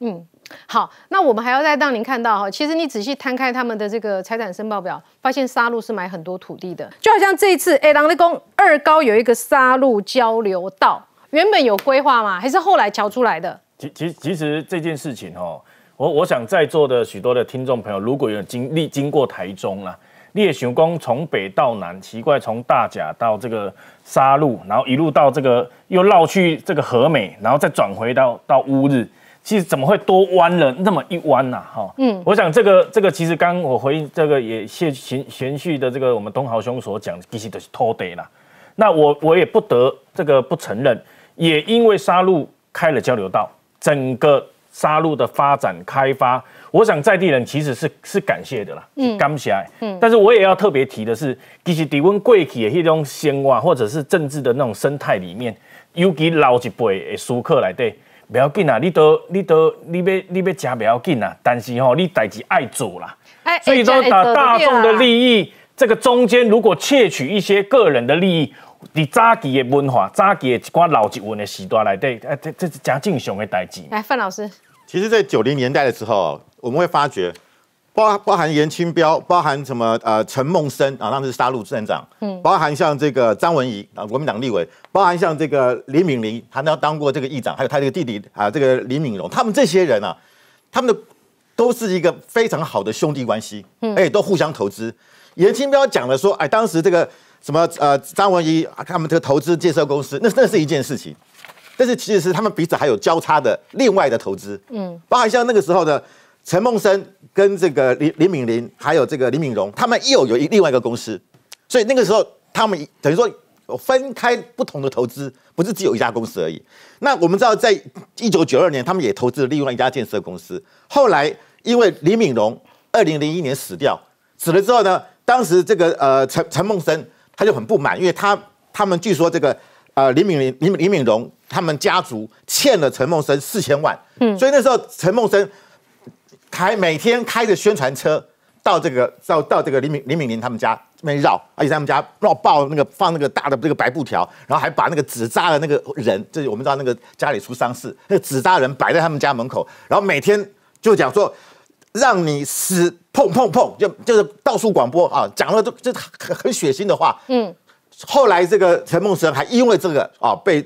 嗯，好，那我们还要再让您看到哈，其实你仔细摊开他们的这个财产申报表，发现沙鹿是买很多土地的，就好像这一次，哎，狼立宫二高有一个沙鹿交流道，原本有规划吗？还是后来瞧出来的？其其其实这件事情哦。我我想在座的许多的听众朋友，如果有经历经过台中啦，列雄宫从北到南，奇怪从大甲到这个沙鹿，然后一路到这个又绕去这个和美，然后再转回到到乌日，其实怎么会多弯了那么一弯呐？哈，嗯，我想这个这个其实刚我回应这个也谢延延续的这个我们东豪兄所讲，其实都是偷地啦。那我我也不得这个不承认，也因为沙鹿开了交流道，整个。沙鹿的发展开发，我想在地人其实是是感谢的啦，嗯感谢。嗯但是我也要特别提的是，其实伫阮过去的迄种生活或者是政治的那种生态里面，尤其老一辈的思考来对，不要紧啊，你都你都你要你要吃不要紧啊，但是吼、你代志爱做啦。哎所以说哎打大众的，利益，这个中间如果窃取一些个人的利益，伫早期的文化、早期的一寡老一文的时代来底，哎，这这是真正常的代志。来范老师，其实，在九零年代的时候，我们会发觉，包包含严清标，包含什么呃陈梦生啊，当时是杀戮镇长，嗯包含像这个张文仪啊，国民党立委，包含像这个李敏玲，他当当过这个议长，还有他这个弟弟啊，这个李敏荣，他们这些人啊，他们的都是一个非常好的兄弟关系，嗯哎都互相投资。严清标讲了说，哎，当时这个什么呃张文仪他们这个投资建设公司，那那是一件事情，但是其实是他们彼此还有交叉的另外的投资，嗯包含像那个时候的陈梦生跟这个林林敏玲，还有这个林敏荣，他们又有一另外一个公司，所以那个时候他们等于说分开不同的投资，不是只有一家公司而已。那我们知道，在一九九二年，他们也投资了另外一家建设公司。后来因为林敏荣二零零一年死掉，死了之后呢，当时这个呃陈陈梦生他就很不满，因为他他们据说这个呃李敏林林林敏荣他们家族欠了陈梦生四千万，嗯所以那时候陈梦生还每天开着宣传车到这个到到这个李敏李敏玲他们家那边绕，而且在他们家绕爆那个放那个大的这个白布条，然后还把那个纸扎的那个人，就是我们知道那个家里出丧事，那个纸扎人摆在他们家门口，然后每天就讲说。让你死碰碰碰，就就是到处广播啊，讲了都这很很血腥的话。嗯，后来这个陈梦生还因为这个啊被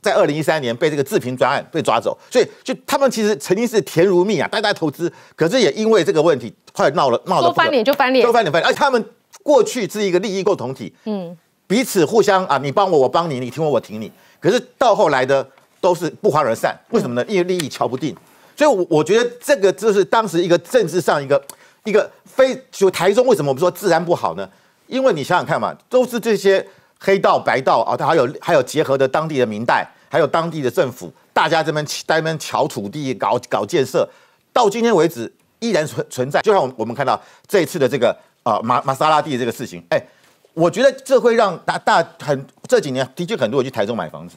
在二零一三年被这个自评专案被抓走，所以就他们其实曾经是甜如蜜啊，大家投资，可是也因为这个问题，后来闹了闹了都翻脸就翻脸都翻脸翻脸，而且他们过去是一个利益共同体，嗯彼此互相啊，你帮我，我帮你，你挺我，我挺你。可是到后来的都是不欢而散，为什么呢？因为利益瞧不定。所以我，我觉得这个就是当时一个政治上一个一个非就台中为什么我们说治安不好呢？因为你想想看嘛，都是这些黑道白道啊，它还有还有结合的当地的民代，还有当地的政府，大家这边在那边抢土地、搞搞建设，到今天为止依然存存在。就像我们我们看到这一次的这个呃玛玛莎拉蒂这个事情，哎，我觉得这会让大大很这几年的确很多人去台中买房子，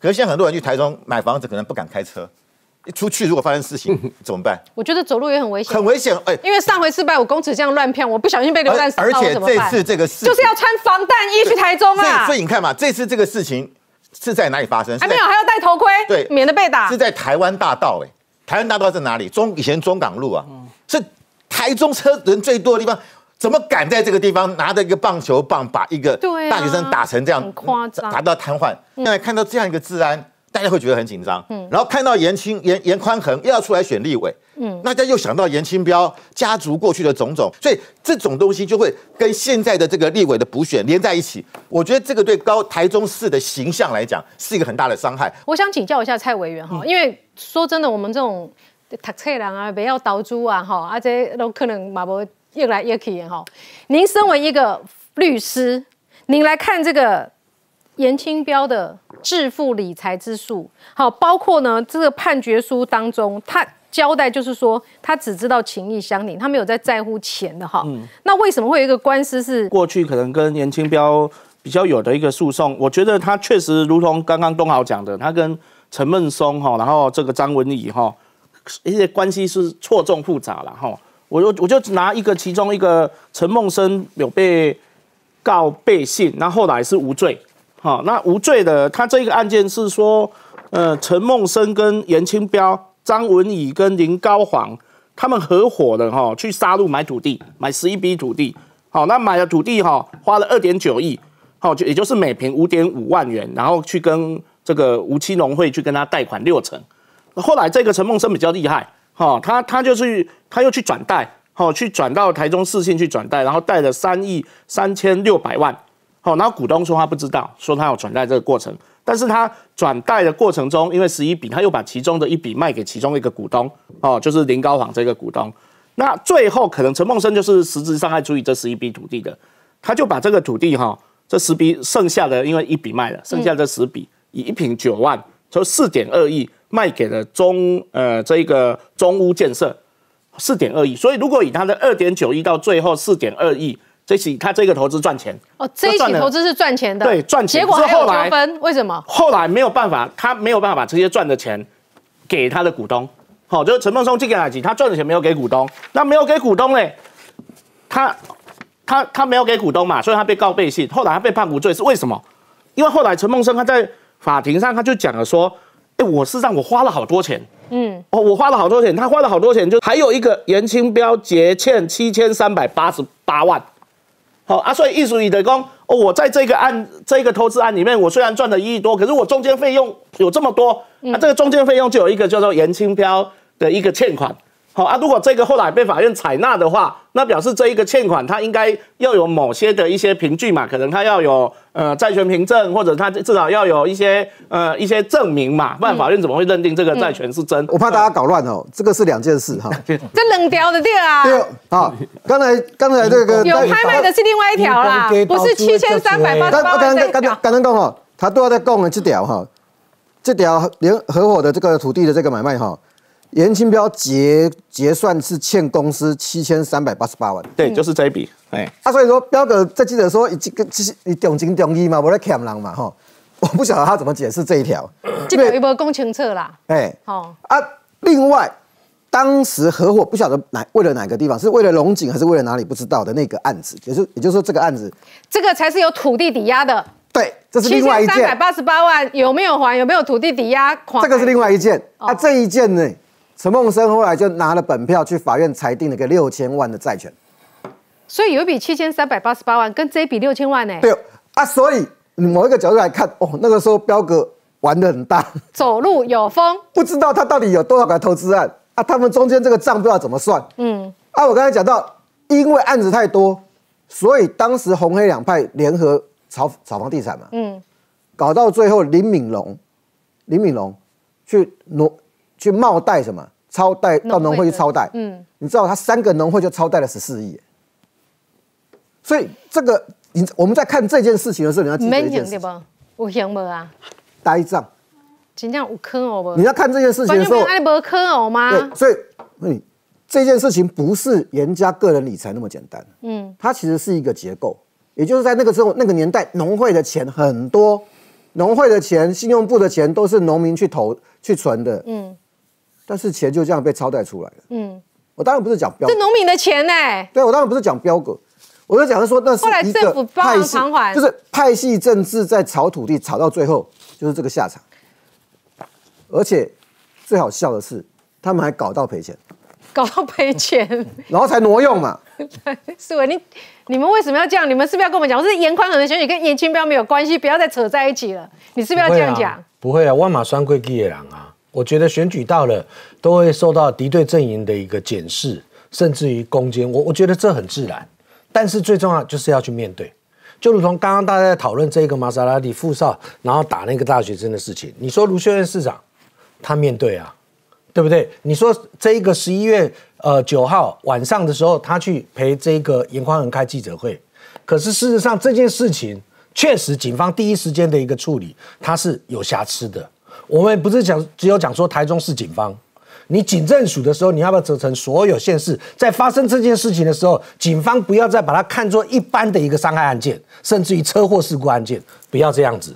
可是现在很多人去台中买房子可能不敢开车，一出去如果发生事情 怎么办？我觉得走路也很危险，很危险，哎、因为上回失败，我公尺这样乱骗，我不小心被流弹死到，而而且这次这个事就是要穿防弹衣去台中啊所，以你看嘛，这次这个事情是在哪里发生？还没有还要戴头盔，对免得被打是。在台湾大道哎、台湾大道在哪里？中以前中港路啊，是台中车人最多的地方。怎么敢在这个地方拿着一个棒球棒把一个大学生打成这样，很夸张达到瘫痪？现在看到这样一个治安，大家会觉得很紧张。嗯然后看到严清严严宽恒又要出来选立委，嗯大家又想到严清标家族过去的种种，所以这种东西就会跟现在的这个立委的补选连在一起。我觉得这个对高台中市的形象来讲是一个很大的伤害。我想请教一下蔡委员哈，因为说真的，我们这种读册人啊，不要倒租啊哈，啊这都可能嘛不越来越去的哈。您身为一个律师，您来看这个严清标的致富理财之术，好，包括呢这个判决书当中，他交代就是说，他只知道情义相挺，他没有在在乎钱的哈。那为什么会有一个官司是过去可能跟严清标比较有的一个诉讼，我觉得他确实如同刚刚东豪讲的，他跟陈孟松哈，然后这个张文仪哈，一些关系是错综复杂了哈。我就我就拿一个其中一个陈梦生有被告背信，那后来是无罪。好，那无罪的，他这个案件是说，呃，陈梦生跟严清标、张文仪跟林高煌他们合伙的哈，去杀戮买土地，买十一笔土地。好，那买了土地哈，花了二点九亿，好，就也就是每平五点五万元，然后去跟这个吴七农会去跟他贷款六成。后来这个陈梦生比较厉害，哈，他他就去他又去转贷，好，去转到台中市信去转贷，然后贷了三亿三千六百万。好，然后股东说他不知道，说他有转贷这个过程，但是他转贷的过程中，因为十一笔，他又把其中的一笔卖给其中一个股东，哦，就是林高煌这个股东。那最后可能陈梦生就是实质上还处理这十一笔土地的，他就把这个土地哈，这十笔剩下的因为一笔卖了，剩下这十笔以一平九万，就四点二亿卖给了中呃这一个中屋建设四点二亿，所以如果以他的二点九亿到最后四点二亿，这起他这个投资赚钱。哦，这一起投资是赚钱的，对赚钱，结果还有后来纠纷，为什么？后来没有办法，他没有办法把这些赚的钱给他的股东，好，就是陈梦松这个哪集，他赚的钱没有给股东，那没有给股东嘞，他他他没有给股东嘛，所以他被告背信，后来他被判无罪是为什么？因为后来陈梦生他在法庭上他就讲了说，哎，我是让我花了好多钱，嗯，哦，我花了好多钱，他花了好多钱，就还有一个严清标结欠七千三百八十八万，好啊，所以艺术以的工哦，我在这个案这个投资案里面，我虽然赚了一亿多，可是我中间费用有这么多，那、这个中间费用就有一个叫做严清标的一个欠款。好啊，如果这个后来被法院采纳的话，那表示这一个欠款它应该要有某些的一些凭据嘛，可能它要有呃债权凭证，或者它至少要有一些呃一些证明嘛，不然法院怎么会认定这个债权是真？我怕大家搞乱哦，这个是两件事哈。这冷条的对啊，对啊，刚才刚才这个有拍卖的是另外一条啦，不是七千三百八十八万这一刚刚。刚刚讲哈，他都要在供的这条哈，这条联合伙的这个土地的这个买卖哈，严清标结结算是欠公司七千三百八十八万。对，就是这一笔。哎，啊，所以说彪哥在记者说，这个其实你重情重义嘛，我在欠人嘛哈，我不晓得他怎么解释这一条。这个有没有公清册啦？哎，哦，啊，另外，当时合伙不晓得哪为了哪个地方，是为了龙井还是为了哪里不知道的那个案子，也就也就是说这个案子，这个才是有土地抵押的。对，这是另外一三百，八十八万有没有还？有没有土地抵押款？这个是另外一件。哦啊，这一件呢，陈梦生后来就拿了本票去法院裁定了个六千万的债权。所以有一笔七千三百八十八万，跟这一笔六千万呢、对啊，所以某一个角度来看，哦，那个时候彪哥玩的很大，走路有风。不知道他到底有多少个投资案啊？他们中间这个账不知道怎么算。嗯，啊，我刚才讲到，因为案子太多，所以当时红黑两派联合炒炒房地产嘛，嗯，搞到最后林敏龙，林敏龙去挪去冒贷什么？超贷到农会去超贷，嗯，你知道他三个农会就超贷了十四亿，所以这个你我们在看这件事情的时候，你要记得免一件事情，行对不？有行无啊？呆账。真正有坑哦不？你要看这件事情的时候观众朋友安利无坑哦吗？对，所以嗯，这件事情不是严家个人理财那么简单，嗯，它其实是一个结构，也就是在那个时候那个年代，农会的钱很多，农会的钱、信用部的钱都是农民去投去存的，嗯但是钱就这样被超贷出来了。嗯，我当然不是讲标这，农民的钱呢、对我当然不是讲标格，我就讲说那是后来一政府帮个派系忙偿还，就是派系政治在炒土地，炒到最后就是这个下场。而且最好笑的是，他们还搞到赔钱，搞到赔钱。然后才挪用嘛。是伟，你你们为什么要这样？你们是不是要跟我们讲，我是严宽恒的选举跟严清标没有关系，不要再扯在一起了？你是不是要这样讲？不会啊，万马双贵基野狼啊！我觉得选举到了，都会受到敌对阵营的一个检视，甚至于攻坚。我我觉得这很自然，但是最重要就是要去面对。就如同刚刚大家在讨论这个玛莎拉蒂富少，然后打那个大学生的事情，你说卢秀燕市长他面对啊，对不对？你说这一个十一月呃九号晚上的时候，他去陪这个严宽恒开记者会，可是事实上这件事情确实警方第一时间的一个处理，它是有瑕疵的。我们不是讲只有讲说台中市警方，你警政署的时候，你要不要责成所有县市，在发生这件事情的时候，警方不要再把它看作一般的一个伤害案件，甚至于车祸事故案件，不要这样子。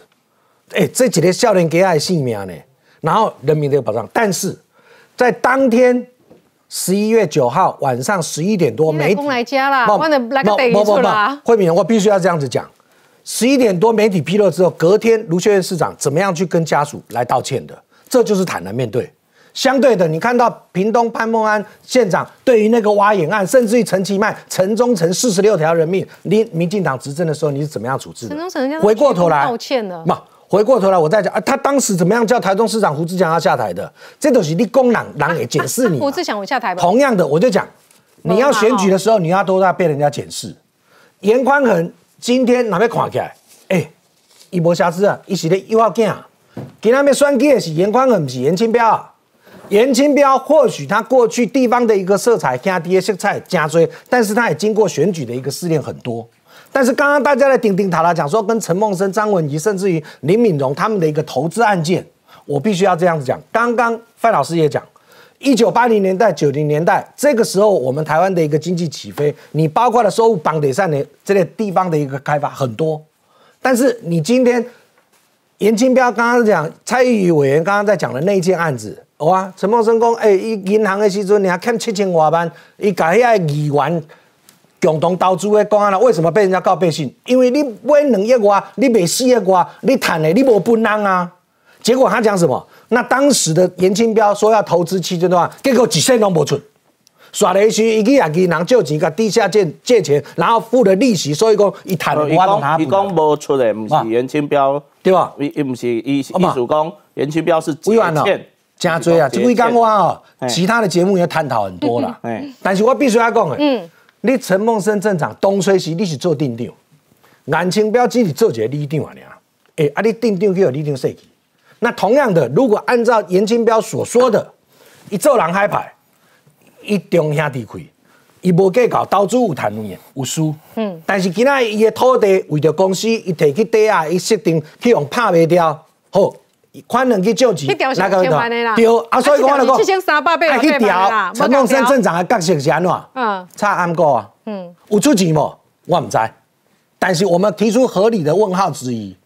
哎，这几天笑脸给爱性命呢，然后人民的保障，但是在当天十一月九号晚上十一点多，媒体公来家啦，不我的来个不等于不不不出啦。慧敏，我必须要这样子讲。十一点多媒体披露之后，隔天卢秀燕市长怎么样去跟家属来道歉的？这就是坦然面对。相对的，你看到屏东潘孟安县长对于那个挖眼案，甚至于陈其迈、陈忠诚四十六条人命，你民进党执政的时候，你是怎么样处置的陈？忠诚回过头来道歉了，嘛，回过头来我再讲啊，他当时怎么样叫台中市长胡志强要下台的？这都是你公党党也检视你嘛胡。志强我下台吧。同样的，我就讲，你要选举的时候，你要都在被人家检视。严宽恒今天哪边看起来？哎、伊无瑕疵啊，伊是咧诱惑囝。今天要选举的是严宽恒，不是严清标啊。严清标或许他过去地方的一个色彩、兄弟的色彩加追，但是他也经过选举的一个试炼很多。但是刚刚大家在叮叮塔塔讲说，跟陈梦生、张文仪，甚至于林敏荣他们的一个投资案件，我必须要这样子讲。刚刚范老师也讲，一九八零年代、九零年代这个时候，我们台湾的一个经济起飞，你包括了收入绑得上的这类地方的一个开发很多，但是你今天严清标刚刚讲蔡玉委员刚刚在讲的那一件案子，哇，陈茂生讲，哎，伊银行的时阵你还欠七千多万，伊改遐议员。共同投资的公安了，为什么被人家告背信？因为你买两亿外，你卖四亿外，你赚的你无本人啊。结果他讲什么？那当时的严清标说要投资七千多万，结果几千都无出。耍了一去，一个也银行借钱，个地下借借钱，然后付了利息，所以讲一谈，伊讲伊讲无出的，不是严清标，对吧？伊伊不是伊意思讲严清标是几万欠，加追啊！这位讲我哦，其他的节目也探讨很多了，但是我必须要讲的。你陈梦生镇长东吹西，你是做定长，颜清标只是做一个里长啊，哎，啊，你定长叫里长设计。那同样的，如果按照严金彪所说的，一做人海牌，一中兄弟亏，伊无计较投资有赚有有输，嗯，但是今仔伊的土地为着公司，伊摕去抵押，伊设定去用拍袂掉，好，款能去救济，那个对，啊，所以讲了讲，七千三百八去调陈梦生镇长的角色是安怎？嗯，差安过啊，嗯，有出钱无？我唔知，但是我们提出合理的问号之一。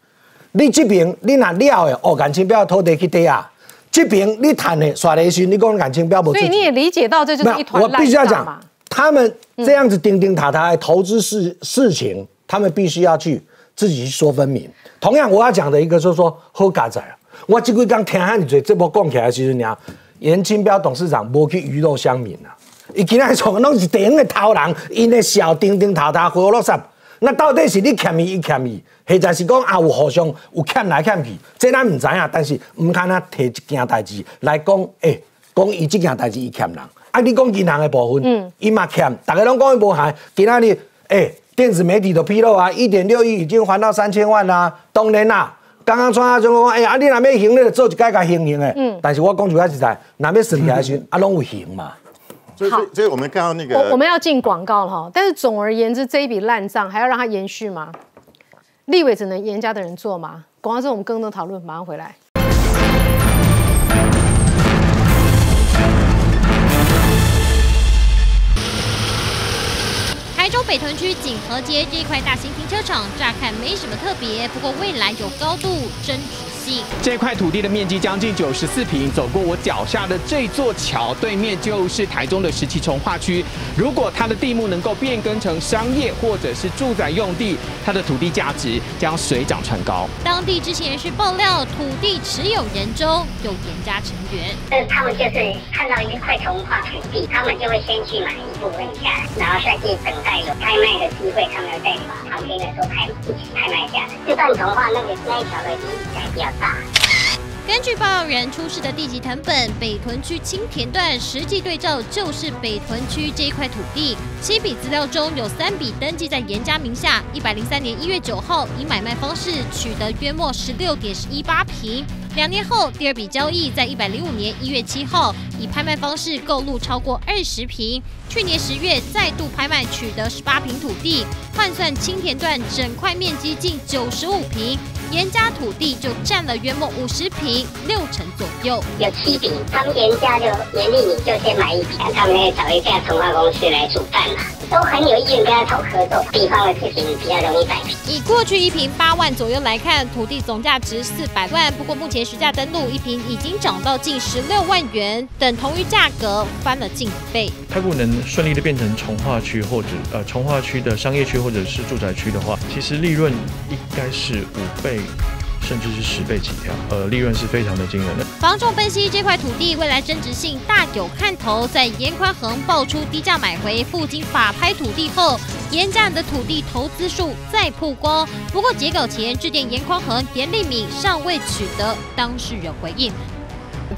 你即边你若了的哦，感情标土地去底下，这边你谈的耍雷讯，你讲感情标不？所以你也理解到这就是一团我必须要讲，他们这样子叮叮塔塔投资事事情，他们必须要去自己去说分明。同样，我要讲的一个就是说好家仔啊，我这几刚听下你嘴，这波讲起来其实讲，严清标董事长无去鱼肉乡民啊，伊今仔从拢是顶的头人，因的小叮叮塔塔回落啥？那到底是你欠伊，伊欠伊？或者是讲啊，有互相有欠来欠去，这咱毋知影。但是毋通啊提一件代志来讲，诶，讲伊即件代志伊欠人。啊，你讲银行的部分，伊嘛欠，逐个拢讲伊无还。今仔日，诶，电子媒体都披露啊，一点六亿已经还到三千万啦。当然啦，刚刚川阿中讲，哎呀，你若要行咧，做一改改行行的。嗯。但是我讲句话实在，若要审起来时，啊，拢有行嘛。所以，所以我们看到那个，我我们要进广告了哈。但是总而言之，这一笔烂账还要让它延续吗？立委只能严家的人做吗？广告之后我们更多讨论，马上回来。台中北屯区锦和街这一块大型停车场，乍看没什么特别，不过未来有高度争执。这块土地的面积将近九十四平，走过我脚下的这座桥对面就是台中的十七重化区。如果它的地目能够变更成商业或者是住宅用地，它的土地价值将水涨船高。当地之前是爆料，土地持有人中有严家成员，但他们就是看到一块重化土地，他们就会先去买一部分下来，然后再去等待有拍卖的机会，他们再把旁边的都拍一起拍卖下来。这段从化那个那一条的利益才比较。根据报案人出示的地籍成本，北屯区青田段实际对照就是北屯区这一块土地。七笔资料中有三笔登记在严家名下，一百零三年一月九号以买卖方式取得约莫十六点一八平。两年后，第二笔交易在一百零五年一月七号以拍卖方式购入超过二十平。去年十月再度拍卖取得十八平土地，换算青田段整块面积近九十五平。严家土地就占了约莫五十平，六成左右。有七平，他们严家就严丽，你就先买一平，他们会找一家从化公司来主办嘛，都很有意愿跟他投合作。地方的事情比较容易摆平。以过去一平八万左右来看，土地总价值四百万，不过目前实价登录一平已经涨到近十六万元，等同于价格翻了近倍。它不能顺利的变成从化区或者呃从化区的商业区或者是住宅区的话，其实利润应该是五倍。甚至是十倍起跳，呃，利润是非常的惊人的。房仲分析这块土地未来增值性大有看头，在严宽恒爆出低价买回附近法拍土地后，严家的土地投资数再曝光。不过截稿前致电严宽恒、严立敏尚未取得当事人回应。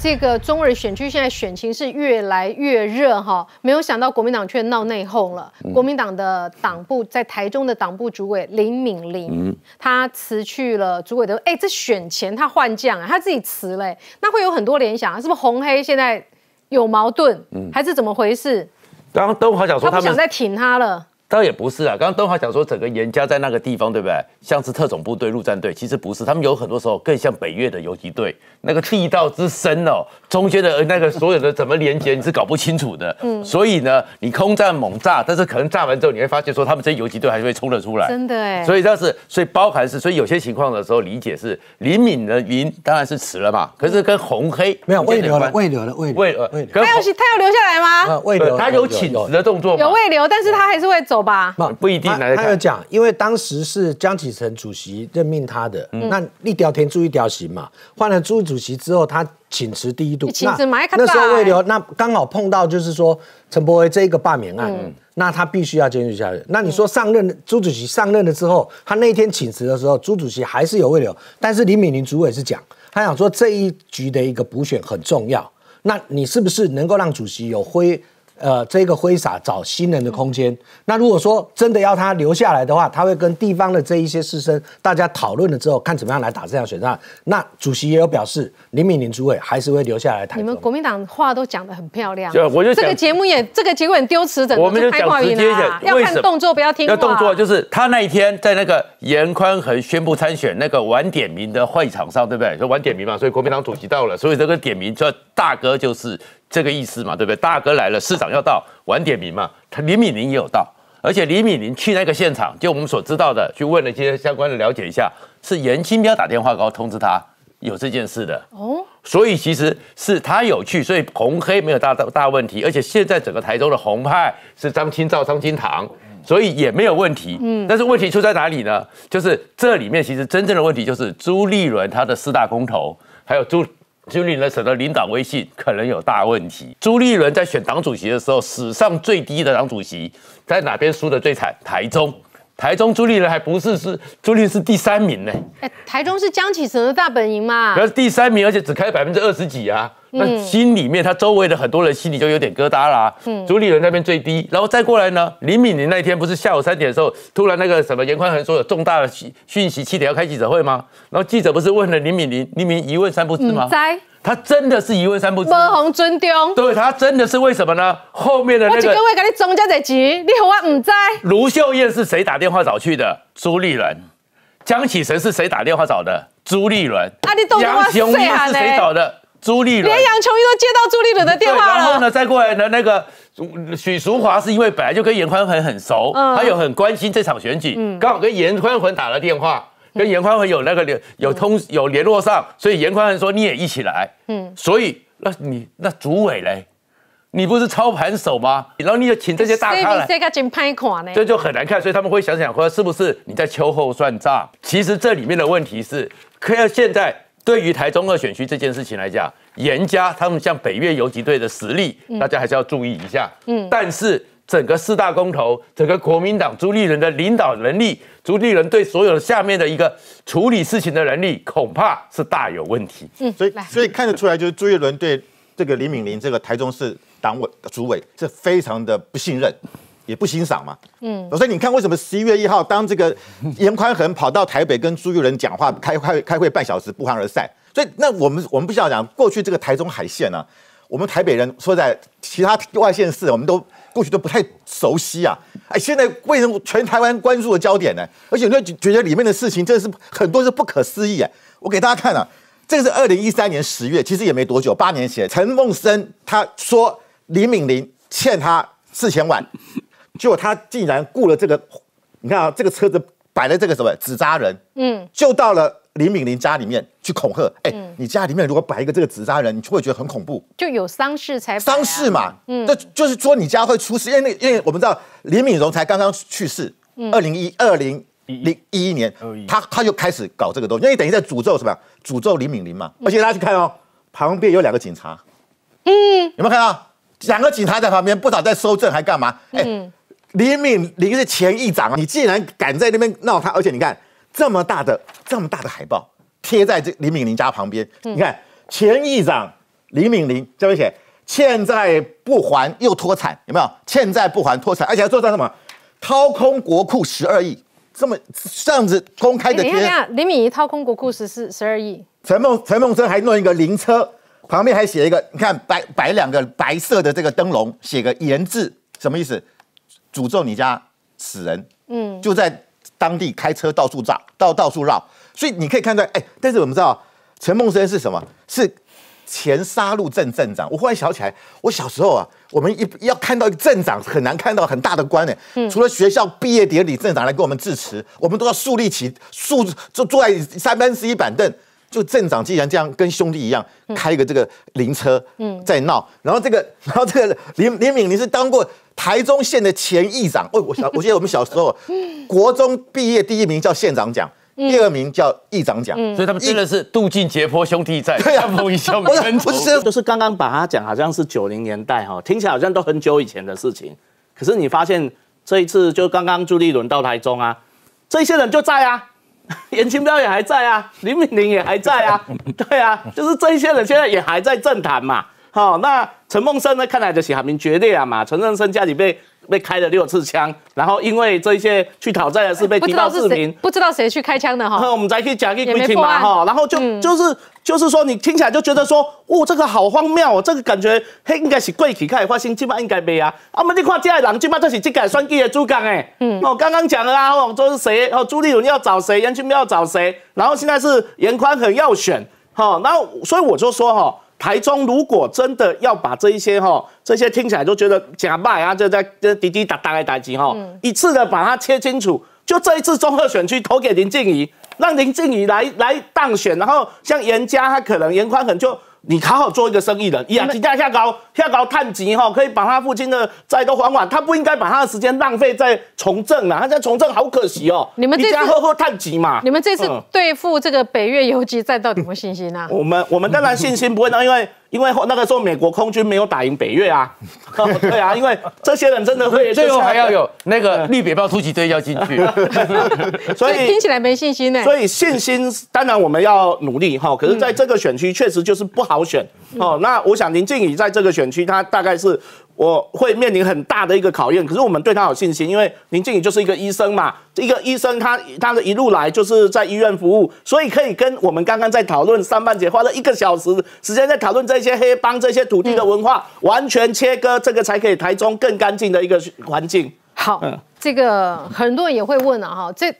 这个中二选区现在选情是越来越热哈，没有想到国民党却闹内讧了。国民党的党部在台中的党部主委林敏玲，他辞去了主委的，哎，这选前他换将啊，他自己辞了，那会有很多联想，是不是红黑现在有矛盾，还是怎么回事？刚刚都好想说，他不想再挺他了。倒也不是啊，刚刚东华讲说整个严家在那个地方，对不对？像是特种部队、陆战队，其实不是，他们有很多时候更像北越的游击队，那个地道之深哦，中间的那个所有的怎么连接你是搞不清楚的。嗯，所以呢，你空战猛炸，但是可能炸完之后，你会发现说他们这些游击队还是会冲得出来。真的哎。所以这是，所以包含是，所以有些情况的时候理解是林敏的林当然是迟了嘛，可是跟红黑没有未留了，未留了，未未未跟他要他要留下来吗？未留，他有请辞的动作吗？有未留，但是他还是会走吧？不一定。他有讲，因为当时是江启臣主席任命他的，那一条田朱一条行嘛。换了朱主席之后，他请辞第一度，请辞嘛，那时候未留，那刚好碰到就是说陈伯维这一个罢免案，那他必须要坚持下去。那你说上任朱主席上任了之后，他那天请辞的时候，朱主席还是有未留，但是李敏玲主委是讲，他想说这一局的一个补选很重要，那你是不是能够让主席有挥？呃，这个挥洒找新人的空间。那如果说真的要他留下来的话，他会跟地方的这一些师生大家讨论了之后，看怎么样来打这场选战。那主席也有表示，林敏玲主委还是会留下来谈。你们国民党话都讲得很漂亮，就我就这个节目也这个结果很丢词，整我们就讲直接讲，要看动作不要听话。要动作就是他那一天在那个严宽恒宣布参选那个晚点名的会场上，对不对？就晚点名嘛，所以国民党主席到了，所以这个点名这大哥就是。这个意思嘛，对不对？大哥来了，市长要到，晚点名嘛。他李敏玲也有到，而且李敏玲去那个现场，就我们所知道的，去问了一些相关的了解一下，是严清标打电话告通知他有这件事的。哦，所以其实是他有去，所以红黑没有大大大问题。而且现在整个台中的红派是张清照、张清堂，所以也没有问题。嗯，但是问题出在哪里呢？就是这里面其实真正的问题就是朱立伦他的四大公投，还有朱。朱立伦省的领导威信可能有大问题。朱立伦在选党主席的时候，史上最低的党主席，在哪边输的最惨？台中，台中朱立伦还不是是朱立伦是第三名呢。哎，台中是江启臣的大本营嘛？可是第三名，而且只开百分之二十几啊。那心里面他周围的很多人心里就有点疙瘩啦。嗯，朱立伦那边最低，然后再过来呢，林敏玲那天不是下午三点的时候，突然那个什么严宽恒说有重大的讯讯息，七点要开记者会吗？然后记者不是问了林敏玲，林敏一问三不知吗？在。他真的是一问三不知，波红尊重。对他真的是为什么呢？后面的那个，我一个位给你总加在急，你和我唔知。卢秀燕是谁打电话找去的？朱立伦。江启臣是谁打电话找的？朱立伦。啊，你懂杨琼英是谁找的？朱立伦。连杨琼英都接到朱立伦的电话了。然后呢，再过来呢那个许淑华是因为本来就跟严宽恒很熟，他有很关心这场选举，刚好跟严宽恒打了电话。跟严宽恒有那个联有通有联络上，所以严宽恒说你也一起来，嗯，所以那你那主委嘞，你不是操盘手吗？然后你就请这些大咖来，这个真拍款呢，这就很难看，所以他们会想想说是不是你在秋后算账？其实这里面的问题是，可要现在对于台中二选区这件事情来讲，严家他们像北越游击队的实力，大家还是要注意一下，嗯，但是。整个四大公投，整个国民党朱立伦的领导能力，朱立伦对所有下面的一个处理事情的能力，恐怕是大有问题。嗯，所以所以看得出来，就是朱立伦对这个李敏玲这个台中市党委主委是非常的不信任，也不欣赏嘛。嗯，所以你看，为什么十一月一号，当这个 严宽恒跑到台北跟朱立伦讲话，开开开会半小时不欢而散。所以那我们我们不需要讲过去这个台中海线呢，我们台北人说在其他外县市，我们都。过去都不太熟悉啊，哎，现在为什么全台湾关注的焦点呢？而且你会觉得里面的事情真的是很多是不可思议啊！我给大家看啊，这个是二零一三年十月，其实也没多久，八年前，陈梦生他说李敏玲欠他四千万，结果他竟然雇了这个，你看啊，这个车子摆了这个什么纸扎人，嗯，就到了。林敏玲家里面去恐吓，哎，你家里面如果摆一个这个纸扎人，你会觉得很恐怖。就有丧事才丧事嘛，嗯，这就是说你家会出事，因为因为我们知道李敏荣才刚刚去世，二零一二零零一。一年，他他就开始搞这个东西，因为等于在诅咒什么？诅咒李敏玲嘛。而且大家去看哦，旁边有两个警察，嗯，有没有看到？两个警察在旁边，不知道在收证还干嘛？哎，李敏玲是前议长啊，你竟然敢在那边闹他，而且你看。这么大的这么大的海报贴在这李敏玲家旁边，你看前议长李敏玲这边写欠债不还又脱产，有没有？欠债不还脱产，而且还做到什么？掏空国库十二亿，这么这样子公开的贴。李敏仪掏空国库十四十二亿。陈梦陈梦生还弄一个灵车，旁边还写一个，你看摆摆两个白色的这个灯笼，写个言字，什么意思？诅咒你家死人，嗯，就在当地开车到处炸，到到处绕。所以你可以看到，哎，但是我们知道陈梦生是什么？是前杀戮镇镇长。我忽然想起来，我小时候啊，我们一要看到一个镇长，很难看到很大的官呢。除了学校毕业典礼，镇长来给我们致辞，我们都要竖立起竖坐坐在三班十一板凳。就镇长既然这样跟兄弟一样开一个这个灵车，嗯，在闹，然后这个，然后这个林林敏，你是当过台中县的前议长，哦，我小我记得我们小时候，国中毕业第一名叫县长奖，第二名叫议长奖，所以他们真的是渡尽劫波兄弟在，对啊。相逢。一 笑不是泯恩仇。不是，就是刚刚把他讲好像是九零年代哈，听起来好像都很久以前的事情。可是你发现这一次就刚刚朱立伦到台中啊，这些人就在啊，严清标也还在啊，林敏玲也还在啊，对啊，就是这一些人现在也还在政坛嘛。好、那陈梦生呢，看来就是海明决裂啊嘛，陈梦生家里被被开了六次枪，然后因为这一些去讨债的事被不提到视频，，不知道谁去开枪的哈。我们再去讲一个规定嘛哈，然后就、嗯就是就是说，你听起来就觉得说，哦，这个好荒谬哦，这个感觉嘿应该是过去开始发生，今晚应该没啊。啊，么你看这个人，今晚这是这个选举的主讲哎，嗯，哦，刚刚讲了啊，哦，说是谁，哦，朱立伦要找谁，严清标要找谁，然后现在是严宽恒要选，哈、然后所以我就说哈。台中如果真的要把这一些哈，这些听起来都觉得假败啊，就在这滴滴答答的代志哈，一次的把它切清楚，就这一次综合选区投给林静怡，让林静怡来来当选，然后像严家他可能严宽恒就你好好做一个生意人，呀，几家下高下高探级哈，可以把他父亲的债都还完，他不应该把他的时间浪费在从政啊，他在从政好可惜哦。你们这次喝喝探级嘛，你们这次嗯对付这个北越游击战到底有没有信心啊？我们我们当然信心不会当，因为因为那个时候美国空军没有打赢北越啊，对啊，因为这些人真的会最后还要有那个绿北豹突击队要进去，所以听起来没信心呢。所以信心当然我们要努力哈，可是在这个选区确实就是不好选哦。那我想林静怡在这个选区，他大概是我会面临很大的一个考验，可是我们对他有信心，因为林静怡就是一个医生嘛，一个医生他他的一路来就是在医院服务，所以可以跟我们刚刚在讨论上半节花了一个小时时间在讨论这些黑帮这些土地的文化，完全切割，这个才可以台中更干净的一个环境。好，这个很多人也会问啊，哈，这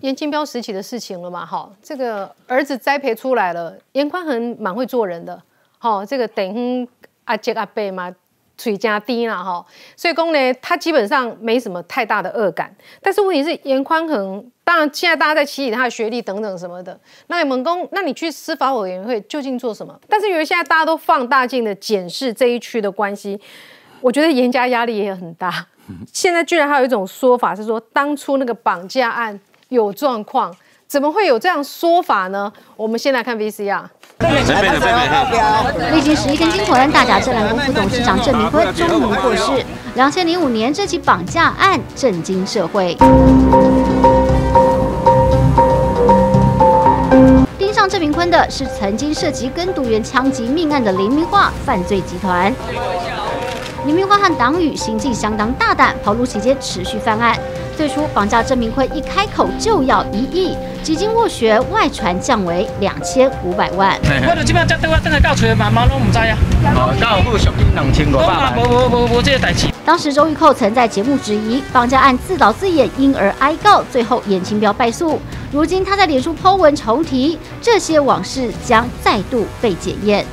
严金彪时期的事情了嘛，哈，这个儿子栽培出来了，严宽恒蛮会做人的，好，这个等于阿杰阿贝嘛，水加低了，哈，所以公呢，他基本上没什么太大的恶感，但是问题是严宽恒，当然现在大家在起起他的学历等等什么的，那你们公，那你去司法委员会究竟做什么？但是因为现在大家都放大镜的检视这一区的关系，我觉得严家压力也很大。现在居然还有一种说法是说，当初那个绑架案有状况，怎么会有这样说法呢？我们先来看 VCR。历经十一根金魂，大甲镇澜公副董事长郑明坤终于过世。两千零五年，这起绑架案震惊社会。盯上郑明坤的是曾经涉及跟毒员枪击命案的林明化犯罪集团。林明花和党羽行径相当大胆，跑路期间持续犯案。最初绑架郑明坤一开口就要一亿，几经斡旋，外传降为两千五百万。我就即摆才对我等下到厝嘛，嘛拢唔知啊。哦，到有属于两千五百万。无无无无这个代志。当时周玉蔻曾在节目质疑绑架案自导自演，因而哀告，最后严清标败诉。如今他在脸书 po 文重提，这些往事将再度被检验。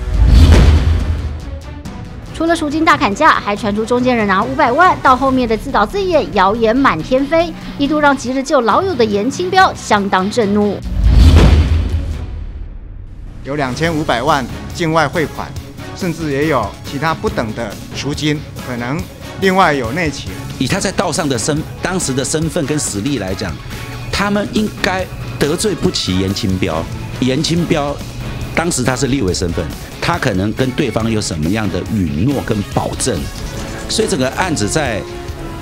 除了赎金大砍价，还传出中间人拿五百万，到后面的自导自演，谣言满天飞，一度让急着救老友的严清标相当震怒。有两千五百万境外汇款，甚至也有其他不等的赎金，可能另外有内情。以他在道上的身当时的身份跟实力来讲，他们应该得罪不起严清标。严清标当时他是立委身份，他可能跟对方有什么样的允诺跟保证，所以这个案子在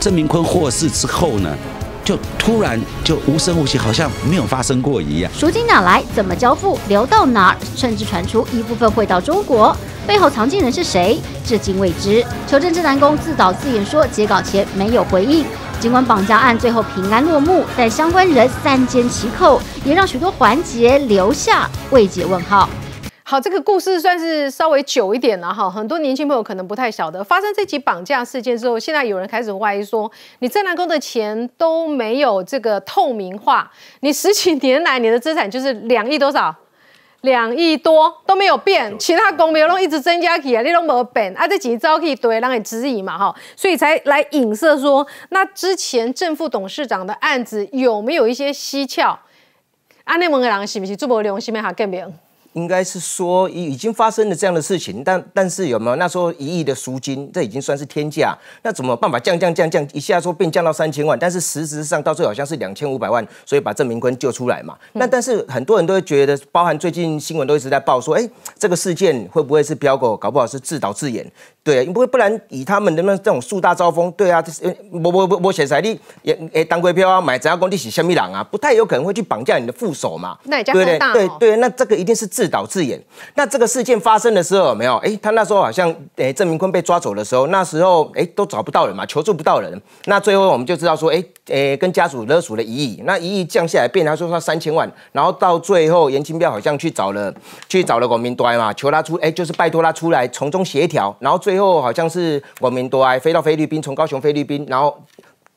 郑明坤获释之后呢，就突然就无声无息，好像没有发生过一样。赎金哪来？怎么交付？流到哪儿？甚至传出一部分会到中国，背后藏进人是谁？至今未知。求证之南宫自导自演说截稿前没有回应。尽管绑架案最后平安落幕，但相关人三缄其口，也让许多环节留下未解问号。好，这个故事算是稍微久一点了哈，很多年轻朋友可能不太晓得。发生这起绑架事件之后，现在有人开始怀疑说，你正南宫的钱都没有这个透明化，你十几年来你的资产就是两亿多少？两亿多都没有变，其他公庙都一直增加起来，你都没变，啊，这几招可以对，让你质疑嘛哈，所以才来影射说，那之前正副董事长的案子有没有一些蹊跷？啊，内蒙的人是不是做不良心面还更明？应该是说已已经发生了这样的事情，但但是有没有那时候一亿的赎金，这已经算是天价，那怎么办法降降降降一下说变降到三千万，但是实质上到最后好像是两千五百万，所以把郑明坤救出来嘛。那但是很多人都会觉得，包含最近新闻都一直在报说，哎，这个事件会不会是标狗，搞不好是自导自演？对，不会不然以他们的那这种树大招风，对啊，我我我我写在你也诶当归票啊，买怎样工地是虾米郎啊，不太有可能会去绑架你的副手嘛。那也叫对对对，那这个一定是自导自演。那这个事件发生的时候有没有？哎，他那时候好像诶郑明坤被抓走的时候，那时候哎都找不到人嘛，求助不到人。那最后我们就知道说，哎诶跟家属勒索了一亿，那一亿降下来变他说他三千万，然后到最后严清标好像去找了去找了国民端嘛，求他出哎就是拜托他出来从中协调，然后最。最后好像是国民多爱飞到菲律宾，从高雄菲律宾，然后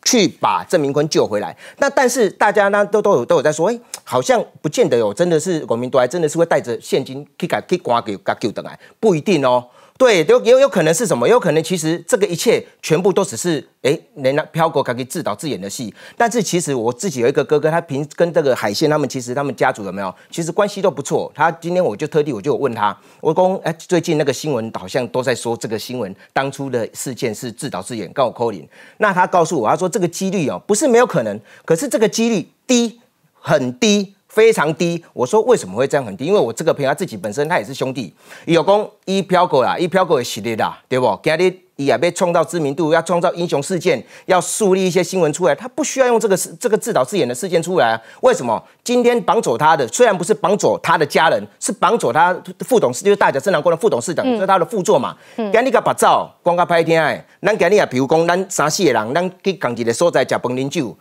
去把郑明坤救回来。那但是大家呢都都有都有在说，哎，好像不见得有，真的是国民多爱，真的是会带着现金去给去关给给救等来，不一定哦。对，有有有可能是什么？有可能其实这个一切全部都只是哎，人家飘过可以自导自演的戏。但是其实我自己有一个哥哥，他平跟这个海鲜他们其实他们家族有没有？其实关系都不错。他今天我就特地我就问他，我公哎，最近那个新闻好像都在说这个新闻当初的事件是自导自演，告我扣零。那他告诉我，他说这个几率哦不是没有可能，可是这个几率低很低。非常低，我说为什么会这样很低？因为我这个朋友他自己本身他也是兄弟，有功一飘过啦，一飘过的系列啦，对不？今日也要创造知名度，要创造英雄事件，要树立一些新闻出来，他不需要用这个这个自导自演的事件出来。为什么？今天绑走他的虽然不是绑走他的家人，是绑走他副董事，就是大甲正南光的副董事长，是他的副座嘛。今日个拍照光个拍天诶，咱今日也比如讲，咱三四个人，咱去同一个所在食饭啉酒。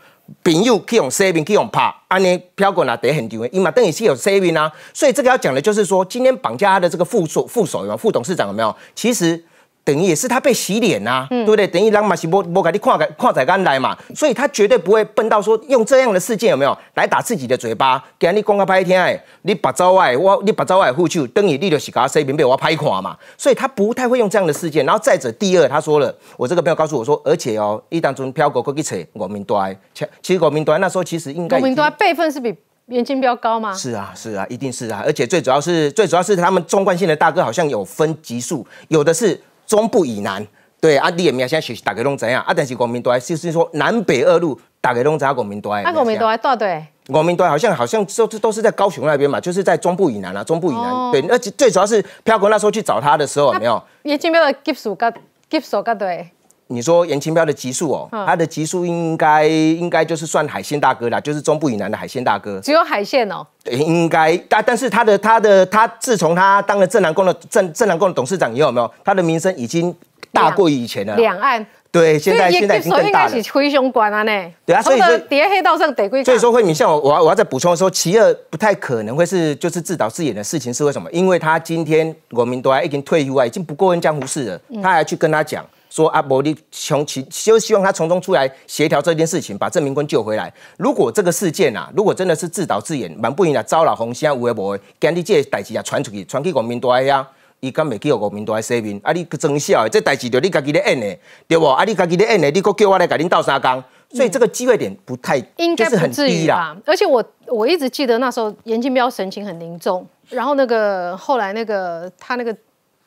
朋友去用 saving 去用怕，安尼飘过来得很丢，因为等于是有 saving 啊，所以这个要讲的就是说，今天绑架他的这个副手、副手有没有副董事长有没有？其实。等于也是他被洗脸呐，对不对？等于让马西波波给你跨跨仔干来嘛，所以他绝对不会笨到说用这样的事件有没有来打自己的嘴巴，给你公开拍一天哎，你把招外我你把招外护去等于你就是搞 C 边被我拍垮嘛，所以他不太会用这样的事件。然后再者，第二他说了，我这个朋友告诉我说，而且哦，一当中飘过过去扯国民端，其实国民端那时候其实应该国民端辈分是比年金标高吗？是啊，是啊，一定是啊，而且最主要是最主要是他们中冠性的大哥好像有分级数，有的是。中部以南，对啊，你也明现在是大家拢知影啊，但是国民党就是说南北二路大家拢知国民党。啊，国民党在大对。国民党好像好像都都是在高雄那边嘛，就是在中部以南啊，中部以南。对，而且最主要是飘哥那时候去找他的时候，有没有？叶金彪的级数跟级数跟对。你说严清标的级数哦，他的级数应该应该就是算海鲜大哥啦，就是中部以南的海鲜大哥。只有海鲜哦。应该，但但是他的他的他自从他当了正南宫的正正南宫的董事长以后，有没有？他的名声已经大过于以前了。两岸。对，现在现在已经更大了。灰熊关啊呢？对啊，所以说叠黑道上得归。所以说慧敏，像我，我要我要再补充说，其二不太可能会是就是自导自演的事情，是为什么？因为他今天国民都已经退役啊，已经不过问江湖事了，他还去跟他讲。说阿伯，你从其就希望他从中出来协调这件事情，把郑明坤救回来。如果这个事件啊，如果真的是自导自演，蛮不应该招老红线，有诶无诶，将你这代志啊传出去，传去国民大呀，伊敢未去国民大说明？啊，你装笑，这代志就你家己咧演的，对不？啊，你家己咧演的，你搁叫我来甲恁斗三工，所以这个机会点不太，应该不至于啦。而且我我一直记得那时候严金彪神情很凝重，然后那个后来那个他那个。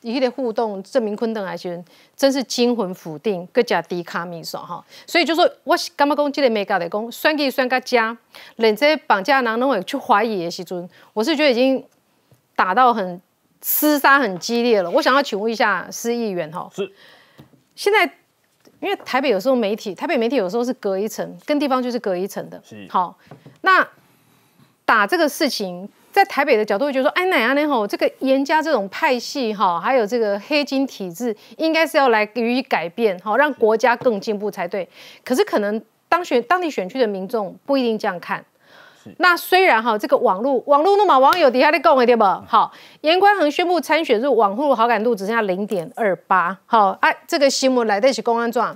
一系列互动，郑明坤等来些人真是惊魂甫定，更加低卡米索哈。所以就说，我是感觉讲这个没搞的讲，算计算个加，连这绑架人拢会去怀疑的时阵，我是觉得已经打到很厮杀很激烈了。我想要请问一下司议员哈，是现在因为台北有时候媒体，台北媒体有时候是隔一层，跟地方就是隔一层的。是好，那打这个事情。在台北的角度会觉得说，哎，哪样呢？吼，这个严家这种派系哈，还有这个黑金体制，应该是要来予以改变，好，让国家更进步才对。可是可能当选当地选区的民众不一定这样看，那虽然哈，这个网络网络那么网友底下在讲的对不？好，严宽恒宣布参选入网络好感度只剩下零点二八。好，哎，这个新闻来的是公安状，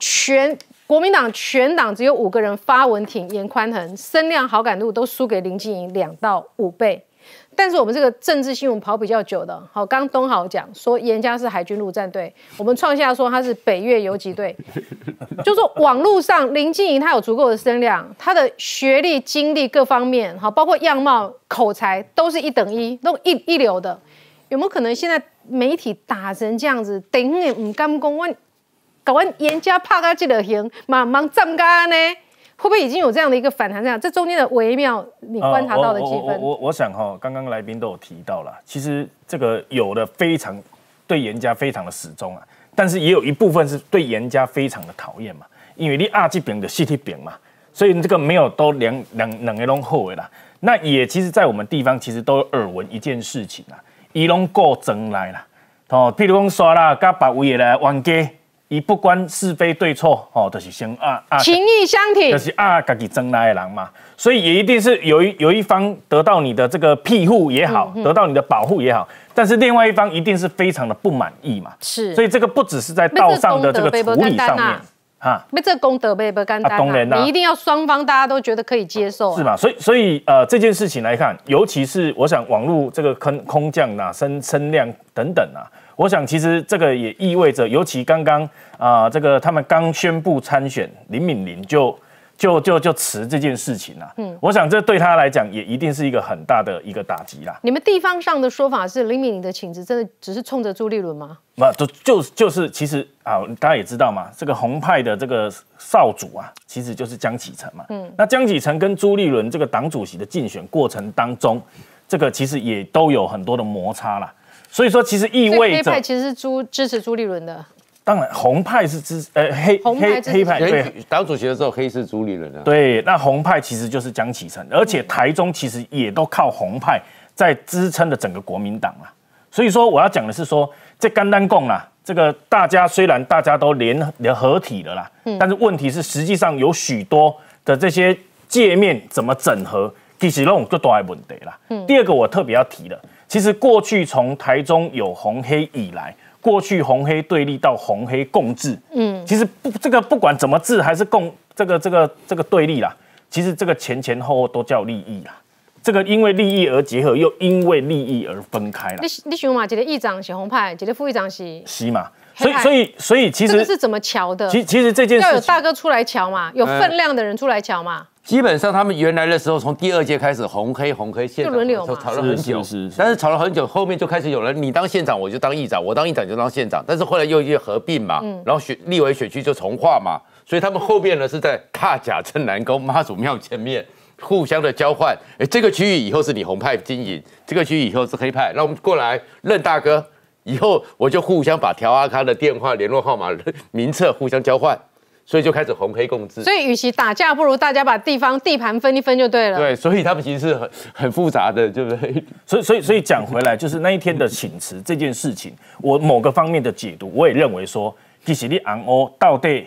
全国民党全党只有五个人发文挺严宽恒，声量好感度都输给林静莹两到五倍。但是我们这个政治新闻跑比较久的，好，刚东豪讲说严家是海军陆战队，我们创下说他是北越游击队，就说网络上林静莹她有足够的声量，她的学历、经历各方面，好，包括样貌、口才都是一等一，都一一流的，有没有可能现在媒体打成这样子，等于唔敢讲我搞完严家拍他这个行，忙忙站干呢？会不会已经有这样的一个反弹？这样，这中间的微妙，你观察到的气氛？我我我想哈，刚刚来宾都有提到了，其实这个有的非常对严家非常的始终啊，但是也有一部分是对严家非常的讨厌嘛，因为你二级饼的 CT 饼嘛，所以这个没有都两两两个拢后尾啦。那也其实，在我们地方其实都有耳闻一件事情啊，伊拢过争来啦，哦，譬如讲刷啦，甲别位来冤家。伊不管是非对错，哦，都是先啊啊，情义相挺，就是啊，自己争来的人嘛，所以也一定是有一有一方得到你的这个庇护也好，得到你的保护也好，但是另外一方一定是非常的不满意嘛，是，所以这个不只是在道上的这个处理上面，哈，没这功德被不干单，你一定要双方大家都觉得可以接受，是吧？所以所以呃这件事情来看，尤其是我想网络这个空空降啊、声声量等等啊。我想，其实这个也意味着，尤其刚刚啊，这个他们刚宣布参选，林敏玲就就就就辞这件事情了。嗯，我想这对他来讲也一定是一个很大的一个打击啦。你们地方上的说法是，林敏玲的请辞真的只是冲着朱立伦吗？那，就就就是其实啊，大家也知道嘛，这个红派的这个少主啊，其实就是江启臣嘛。嗯，那江启臣跟朱立伦这个党主席的竞选过程当中，这个其实也都有很多的摩擦啦。所以说，其实意味着黑派其实是朱支持朱立伦的。当然，红派是支呃黑黑黑派对党主席的时候，黑是朱立伦的。对，那红派其实就是江启臣，而且台中其实也都靠红派在支撑的整个国民党啊。所以说，我要讲的是说，这甘丹共啊，这个大家虽然大家都联联合体了啦，但是问题是实际上有许多的这些界面怎么整合，其实那种就都还问题啦。嗯，第二个我特别要提的。其实过去从台中有红黑以来，过去红黑对立到红黑共治，嗯，其实不这个不管怎么治还是共这个这个这个对立啦，其实这个前前后后都叫利益啦，这个因为利益而结合，又因为利益而分开了。你你想嘛，这个议长是红派，这个副议长是西嘛，所以所以所以其实是怎么瞧的？其其实这件事要有大哥出来瞧嘛，有分量的人出来瞧嘛。基本上他们原来的时候，从第二届开始红黑红黑县长吵了很久，但是吵了很久，后面就开始有人你当县长，我就当议长，我当议长就当县长，但是后来又又合并嘛，然后选立委选区就重划嘛，所以他们后面呢是在大甲镇南宫妈祖庙前面互相的交换，哎，这个区域以后是你红派经营，这个区域以后是黑派，那我们过来认大哥，以后我就互相把调阿康的电话联络号码名册互相交换。所以就开始红黑共治。所以与其打架，不如大家把地方地盘分一分就对了。对，所以他们其实是很很复杂的，对不对？所以所以所以讲回来，就是那一天的请辞这件事情，我某个方面的解读，我也认为说，其实你昂欧到底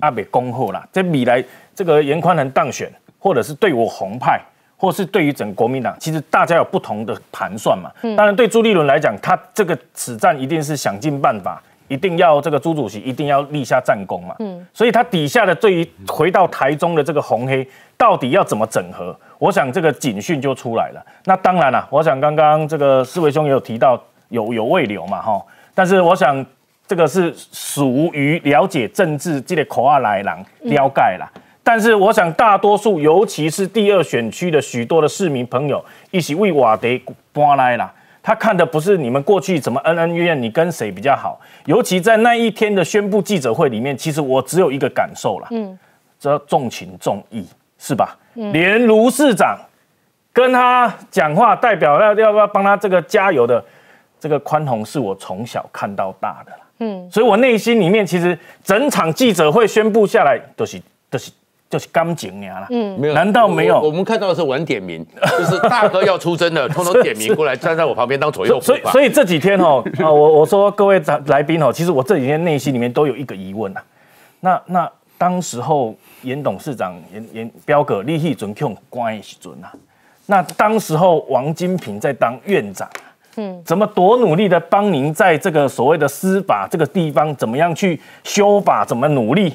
阿北恭贺啦，在米来这个严宽能当选，或者是对我红派，或是对于整个国民党，其实大家有不同的盘算嘛。当然，对朱立伦来讲，他这个此战一定是想尽办法。一定要这个朱主席一定要立下战功嘛，嗯，所以他底下的对于回到台中的这个红黑到底要怎么整合，我想这个警讯就出来了。那当然了，我想刚刚这个四维兄也有提到有有未留嘛哈，但是我想这个是属于了解政治这个口号来郎了解啦。但是我想大多数尤其是第二选区的许多的市民朋友一起为瓦德搬来了。他看的不是你们过去怎么恩恩怨怨，你跟谁比较好？尤其在那一天的宣布记者会里面，其实我只有一个感受了，嗯，这重情重义是吧？连卢市长跟他讲话，代表要要不要帮他这个加油的这个宽宏，是我从小看到大的嗯，所以我内心里面其实整场记者会宣布下来，都是都是。就是刚警呀啦，嗯，没有，难道没有？我们看到的是晚点名，就是大哥要出征的，通通点名过来站在我旁边当左右所以，所以这几天哦，啊，我我说各位来宾哦，其实我这几天内心里面都有一个疑问啊，那那当时候严董事长严严彪哥立迄准用关的时准啊，那当时候王金平在当院长。嗯，怎么多努力的帮您在这个所谓的司法这个地方，怎么样去修法，怎么努力？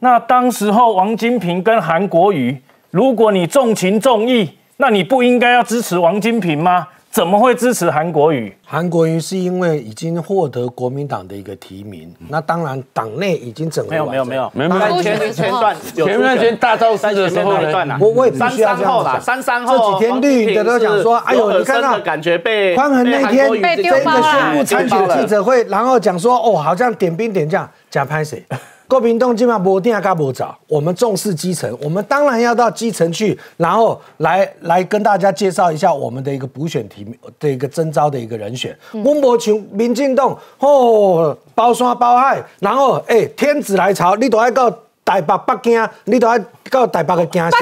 那当时候王金平跟韩国瑜，如果你重情重义，那你不应该要支持王金平吗？怎么会支持韩国瑜？韩国瑜是因为已经获得国民党的一个提名，那当然党内已经整合没有没有没有没有没有前前段前面前大造势的时候呢，我我也必须要这样讲。三三后这几天绿的都讲说，哎呦，你看到感觉被宽恒那天这个宣布参选记者会，然后讲说，哦，好像点兵点将，假拍谁？郭平东基本上不定啊，不找。我们重视基层，我们当然要到基层去，然后来来跟大家介绍一下我们的一个补选提名的一个征招的一个人选。温伯群、民进党哦，包山包海，然后哎，天子来朝，你都要到。台北、北京，你都要到台北的惊吓。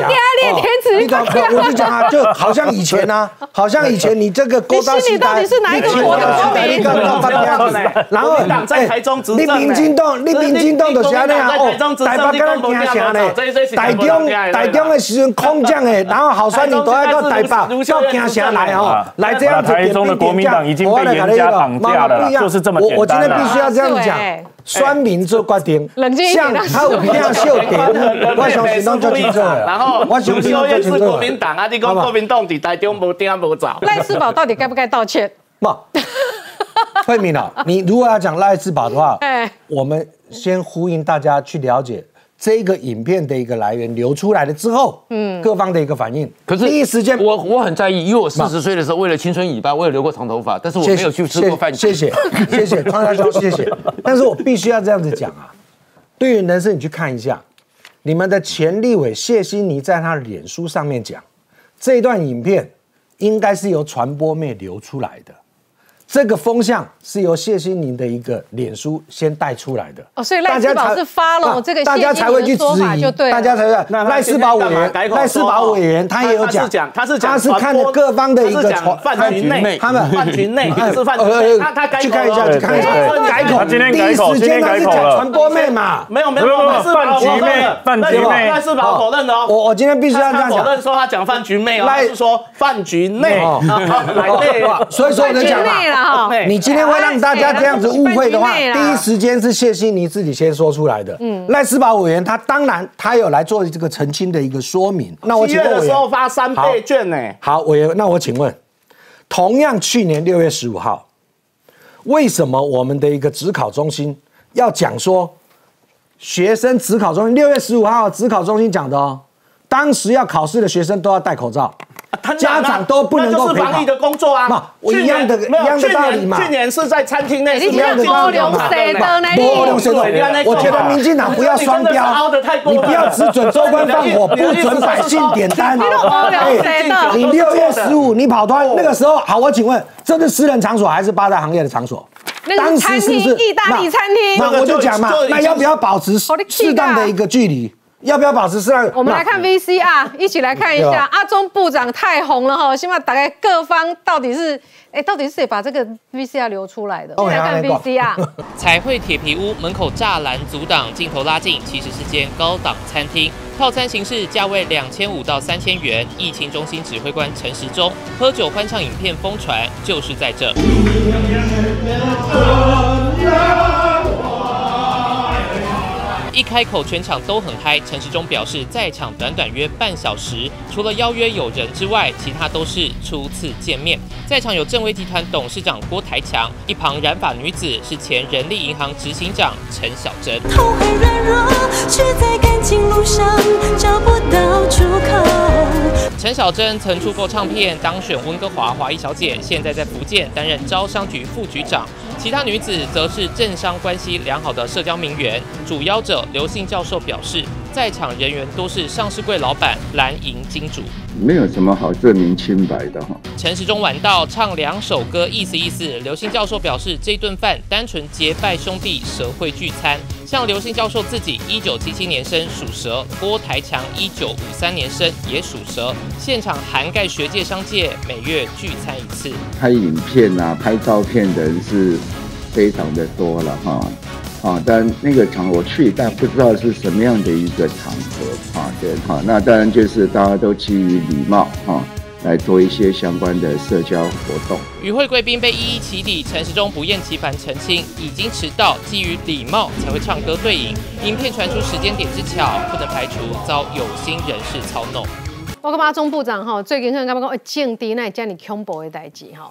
北京练天子，你都我就讲啊，就好像以前啊，好像以前你这个高大时代，你是哪一个国的国民？然后在台中执政，你民进党，你民进党就是安尼啊，哦，台北跟他惊吓呢，台中台中的时阵空降的，然后好酸你都要到台北到惊吓来哦，来这样子台中的国民党已经被严加绑架了，就是这么简单我今天必须要这样讲。酸民做决定，冷静一点。像他有一定要秀点，我想行动就清楚。然后，我相信都就清楚。国民党啊，你讲国民党底台中无点无找。赖世宝到底该不该道歉？不，慧敏啊，你如果要讲赖世宝的话，哎，我们先呼应大家去了解。这个影片的一个来源流出来了之后，嗯，各方的一个反应，可是第一时间我我很在意，因为我四十岁的时候为了青春尾巴，我有留过长头发，但是我没有去吃过饭。谢谢谢谢 康大兄，谢谢。但是我必须要这样子讲啊，对于人生，你去看一下，你们的前立委谢欣妮在他的脸书上面讲，这段影片应该是由传播妹流出来的。这个风向是由谢欣宁的一个脸书先带出来的。哦，所以赖世宝是发了这个，大家才会去质疑，就对，大家才会。赖世宝委员，赖世宝委员他也有讲，他是讲，他是看各方的一个饭局内，他们饭局内是饭局内，他他去看一下，去看一下，改口，今天改口，今天改口了。传播妹嘛，没有没有没有，饭局局妹，赖世宝否认的哦。我我今天必须要这样讲，否认说他讲饭局妹哦，是说饭局内，来内，所以说我能讲嘛，你今天。会让大家这样子误会的话，第一时间是谢欣妮自己先说出来的。嗯，赖世宝委员他当然他有来做这个澄清的一个说明。那我请问委员，的时候发三倍券呢？好，委员，那我请问，同样去年六月十五号，为什么我们的一个职考中心要讲说，学生职考中心六月十五号职考中心讲的哦，当时要考试的学生都要戴口罩。家长都不能够陪防疫的工作啊，一样的，一样的道理嘛。去年是在餐厅内，一样的道理嘛。波流水的，我觉得民进党不要双标，你不要只准州官放火，不准百姓点单。你六月十五你跑团那个时候好，我请问这是私人场所还是八大行业的场所？当时是不是意大利餐厅？那我就讲嘛，那要不要保持适当的一个距离？要不要保持适当？我们来看 VCR，一起来看一下阿中部长太红了哈，希望大概各方到底是哎，到底是谁把这个 VCR 流出来的？我来看 VCR。彩绘铁皮屋门口栅栏阻挡，镜头拉近，其实是间高档餐厅，套餐形式，价位两千五到三千元。疫情中心指挥官陈时中喝酒欢唱影片疯传，就是在这。一开口，全场都很嗨。陈时中表示，在场短短约半小时，除了邀约友人之外，其他都是初次见面。在场有正威集团董事长郭台强，一旁染发女子是前人力银行执行长陈小珍。陈小珍曾出过唱片，当选温哥华华裔小姐，现在在福建担任招商局副局长。其他女子则是政商关系良好的社交名媛。主邀者刘姓教授表示，在场人员都是上市柜老板、蓝银金主，没有什么好证明清白的哈。陈时中晚到唱两首歌，意思意思。刘星教授表示，这顿饭单纯结拜兄弟，蛇会聚餐。像刘星教授自己，一九七七年生属蛇；郭台强一九五三年生也属蛇。现场涵盖学界、商界，每月聚餐一次。拍影片啊，拍照片的人是非常的多了哈。啊，但那个场我去，但不知道是什么样的一个场合啊，对，好，那当然就是大家都基于礼貌啊，来做一些相关的社交活动。与会贵宾被一一起底，陈时中不厌其烦澄清，已经迟到，基于礼貌才会唱歌对饮。影片传出时间点之巧，不能排除遭有心人士操弄。我干嘛中部长哈，最近看干嘛讲降低那家你恐怖的代志哈。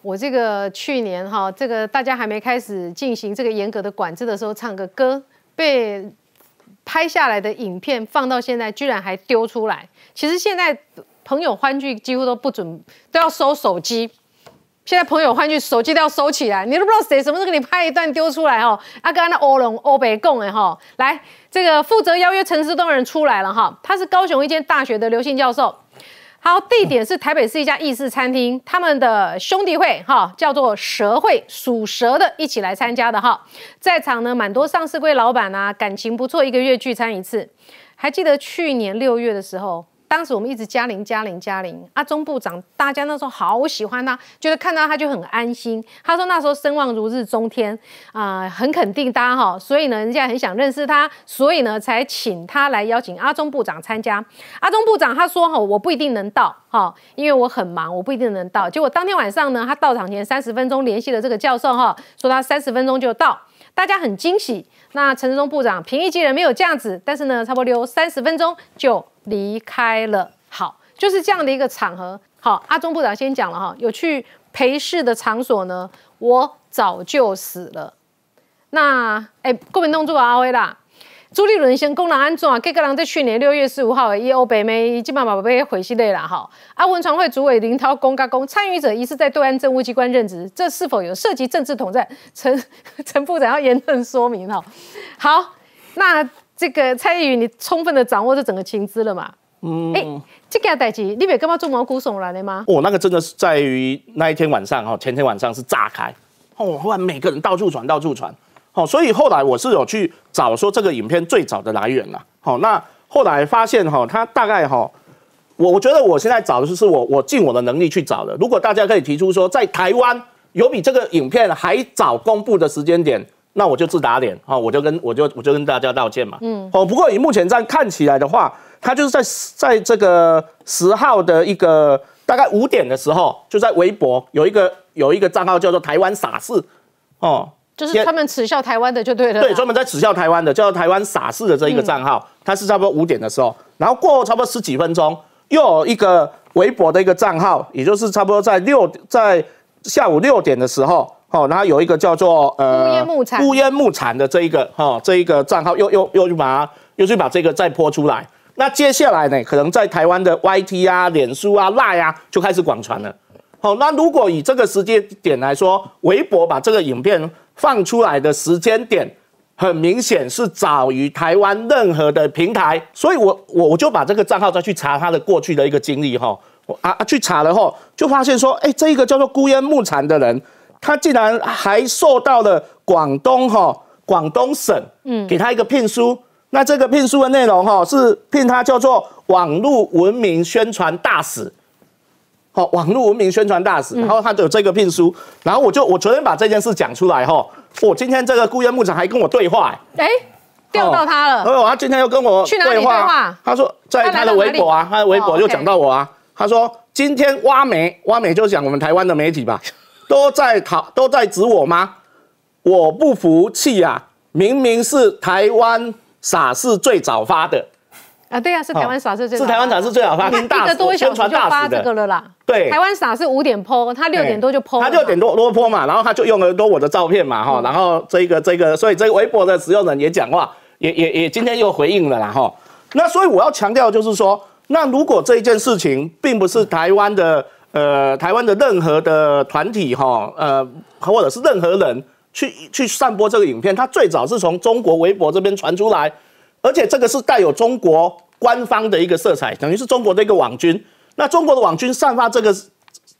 我这个去年哈，这个大家还没开始进行这个严格的管制的时候，唱个歌被拍下来的影片放到现在，居然还丢出来。其实现在朋友欢聚几乎都不准，都要收手机。现在朋友欢聚手机都要收起来，你都不知道谁什么时候给你拍一段丢出来哦。啊，刚刚那欧龙欧北贡哎哈，来这个负责邀约陈思东人出来了哈，他是高雄一间大学的刘姓教授。好，地点是台北市一家意式餐厅，他们的兄弟会哈叫做蛇会，属蛇的一起来参加的哈，在场呢蛮多上市柜老板啊，感情不错，一个月聚餐一次。还记得去年六月的时候。当时我们一直加零加零加零，阿中部长大家那时候好喜欢他，觉得看到他就很安心。他说那时候声望如日中天啊，很肯定他哈，所以呢，人家很想认识他，所以呢才请他来邀请阿中部长参加。阿中部长他说哈，我不一定能到哈，因为我很忙，我不一定能到。结果当天晚上呢，他到场前三十分钟联系了这个教授哈，说他三十分钟就到，大家很惊喜。那陈志忠部长平易近人没有这样子，但是呢，差不多留三十分钟就。离开了，好，就是这样的一个场合。好，阿中部长先讲了哈，有去陪侍的场所呢，我早就死了。那哎，国民党主阿威啦，朱立伦先公人安怎？这个人在去年六月十五号，以欧北美基本上被回息类了哈。阿文传会主委林涛公加公参与者疑似在对岸政务机关任职，这是否有涉及政治统战？陈 陈部长要严正说明哈。好，那。这个蔡依云，你充分的掌握这整个情资了嘛？嗯，哎，这个代志，你别干嘛做毛骨悚然的吗？哦，那个真的是在于那一天晚上哈，前天晚上是炸开，哦，后来每个人到处传，到处传，哦，所以后来我是有去找说这个影片最早的来源了，好，那后来发现哈，他大概哈，我我觉得我现在找的就是我我尽我的能力去找的，如果大家可以提出说在台湾有比这个影片还早公布的时间点。那我就自打脸啊！我就跟我就我就跟大家道歉嘛。嗯。哦，不过以目前这样看起来的话，他就是在在这个十号的一个大概五点的时候，就在微博有一个有一个账号叫做“台湾傻事”哦，就是他们耻笑台湾的就对了。对，专门在耻笑台湾的，叫做“台湾傻事”的这一个账号，他是差不多五点的时候，然后过后差不多十几分钟，又有一个微博的一个账号，也就是差不多在六在下午六点的时候。好，然后有一个叫做呃乌烟木产乌烟木产的这一个哈，这一个账号又又又去把它又去把这个再泼出来。那接下来呢，可能在台湾的 YT 啊、脸书啊、Line 啊就开始广传了。好，那如果以这个时间点来说，微博把这个影片放出来的时间点，很明显是早于台湾任何的平台。所以我我我就把这个账号再去查他的过去的一个经历哈，啊啊去查了后，就发现说，哎，这一个叫做孤烟木产的人。他竟然还受到了广东哈广东省嗯。给他一个聘书，那这个聘书的内容哈是聘他叫做网络文明宣传大使，好网络文明宣传大使，然后他有这个聘书，然后我就我昨天把这件事讲出来哈，我今天这个顾烟牧场还跟我对话，哎，调到他了，哦，他今天又跟我对话？他说在他的微博啊，他的微博就讲到我啊，他说今天挖煤挖煤就讲我们台湾的媒体吧。都在讨都在指我吗？我不服气呀！明明是台湾傻事最早发的啊，对呀，是台湾傻事最是台湾傻事最早发，一个多小时就发这个了啦。对，台湾傻是五点剖，他六点多就剖，他六点多多剖嘛，然后他就用了多我的照片嘛，哈，然后这个这个，所以这个微博的使用人也讲话，也也也今天又回应了啦，哈。那所以我要强调就是说，那如果这一件事情并不是台湾的。呃，台湾的任何的团体哈，呃，或者是任何人去去散播这个影片，它最早是从中国微博这边传出来，而且这个是带有中国官方的一个色彩，等于是中国的一个网军。那中国的网军散发这个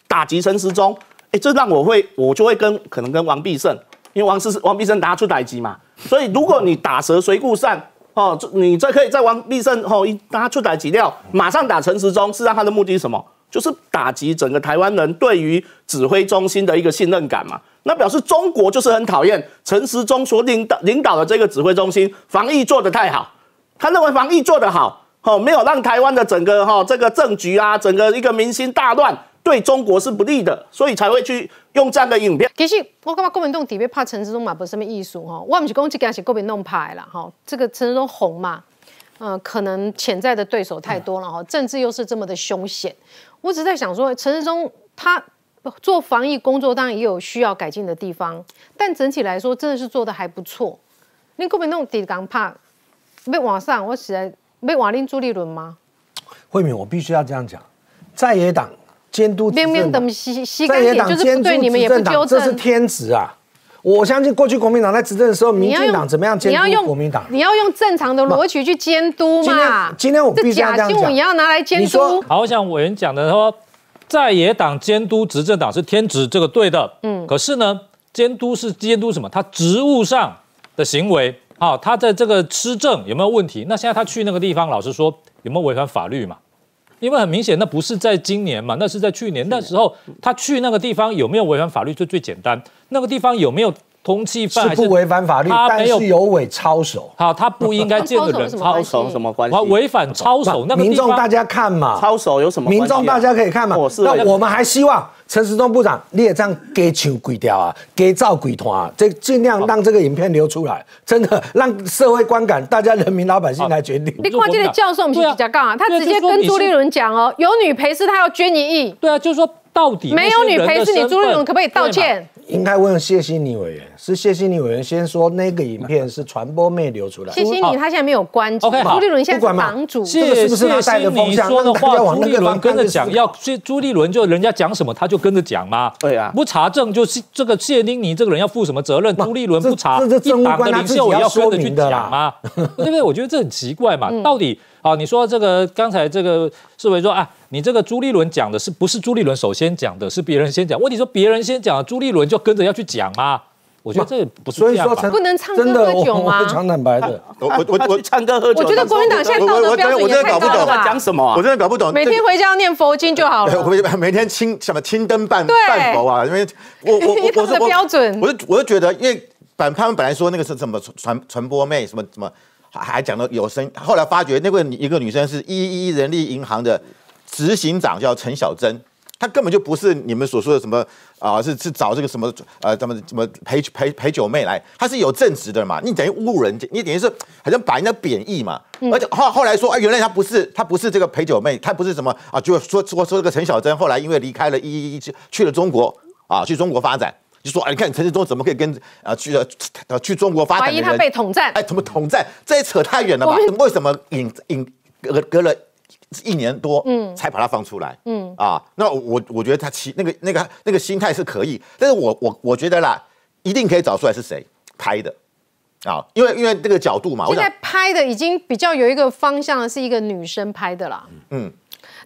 打击陈时中，哎，这让我会我就会跟可能跟王必胜，因为王是王必胜打出打击嘛，所以如果你打蛇随故散哦，你这可以在王必胜哦一打出打击料，马上打陈时中，是让他的目的是什么？就是打击整个台湾人对于指挥中心的一个信任感嘛。那表示中国就是很讨厌陈时中所领导领导的这个指挥中心防疫做得太好，他认为防疫做得好，哦，没有让台湾的整个哈这个政局啊，整个一个民心大乱，对中国是不利的，所以才会去用这样的影片。其实我感觉国民党底别怕陈时中嘛，不是什么艺术哈，我不是讲这个是国民党派啦哈，这个陈时中红嘛，嗯，可能潜在的对手太多了哈，政治又是这么的凶险，我只是在想说，陈世忠他。做防疫工作当然也有需要改进的地方，但整体来说真的是做的还不错。你根本那种底港怕被往上，我起来被瓦林朱立伦吗？慧敏，我必须要这样讲，在野党监督明明等西西干点就是不对，你们也不纠正，这是天职啊！我相信过去国民党在执政的时候，民进党怎么样监督国民党？你要用正常的逻辑去监督嘛？今天我必须要这样讲，也要拿来监督。好像委员讲的说。在野党监督执政党是天职，这个对的。嗯，可是呢，监督是监督什么？他职务上的行为，好，他在这个施政有没有问题？那现在他去那个地方，老实说，有没有违反法律嘛？因为很明显，那不是在今年嘛，那是在去年那时候，他去那个地方有没有违反法律？就最简单，那个地方有没有？通缉犯是不违反法律，但是有违操守。好，他不应该 见的人操守什么关系？违反操守，那民众大家看嘛，操守有什么？民众大家可以看嘛。那我们还希望陈时中部长你也这样给求鬼掉啊，给造鬼团啊，这尽量让这个影片流出来，真的让社会观感，大家人民老百姓来决定。你看这个教授，我们是比较杠啊，他直接跟朱立伦讲哦，有女陪侍，他要捐一亿。对啊，就是说到底没有女陪是，你朱立伦可不可以道歉？应该问谢欣妮委员，是谢欣妮委员先说那个影片是传播妹流出来。谢欣妮他现在没有关注，朱立伦现在是党主。谢谢欣妮说的话，朱立伦跟着讲，要朱立伦就人家讲什么他就跟着讲嘛？对啊，不查证就是这个谢丁妮这个人要负什么责任？朱立伦不查，一党的领袖也要跟着去讲吗？对不对？我觉得这很奇怪嘛，到底。好，你说这个刚才这个世伟说啊，你这个朱立伦讲的是不是朱立伦首先讲的，是别人先讲？问题说别人先讲，朱立伦就跟着要去讲吗？我觉得这不是这样吧？不能唱歌喝酒吗？长坦白的，我我我唱歌喝酒。我觉得国民党现在道德标准也太高了吧？讲什么？我真的搞不懂。每天回家要念佛经就好了。我每天清什么清灯半半佛啊？因为我我 我是标准。我就我就觉得，因为本他们本来说那个是什么传传播妹什么什么。还还讲到有声，后来发觉那个一个女生是一一人力银行的执行长，叫陈小珍，她根本就不是你们所说的什么啊，是是找这个什么呃，怎么怎么陪陪陪酒妹来，她是有正职的嘛，你等于侮辱人家，你等于是好像把人家贬义嘛，而且后后来说，哎，原来她不是，她不是这个陪酒妹，她不是什么啊，就说说说这个陈小珍后来因为离开了一一一去去了中国啊，去中国发展。就说啊，你看陈世忠怎么可以跟啊去呃去中国发展怀疑他被统战，哎，怎么统战？这也扯太远了吧？为什么引引隔隔了一年多，嗯，才把他放出来？嗯啊，那我我觉得他其那个那个那个心态是可以，但是我我我觉得啦，一定可以找出来是谁拍的啊，因为因为这个角度嘛，现在拍的已经比较有一个方向，是一个女生拍的啦，嗯。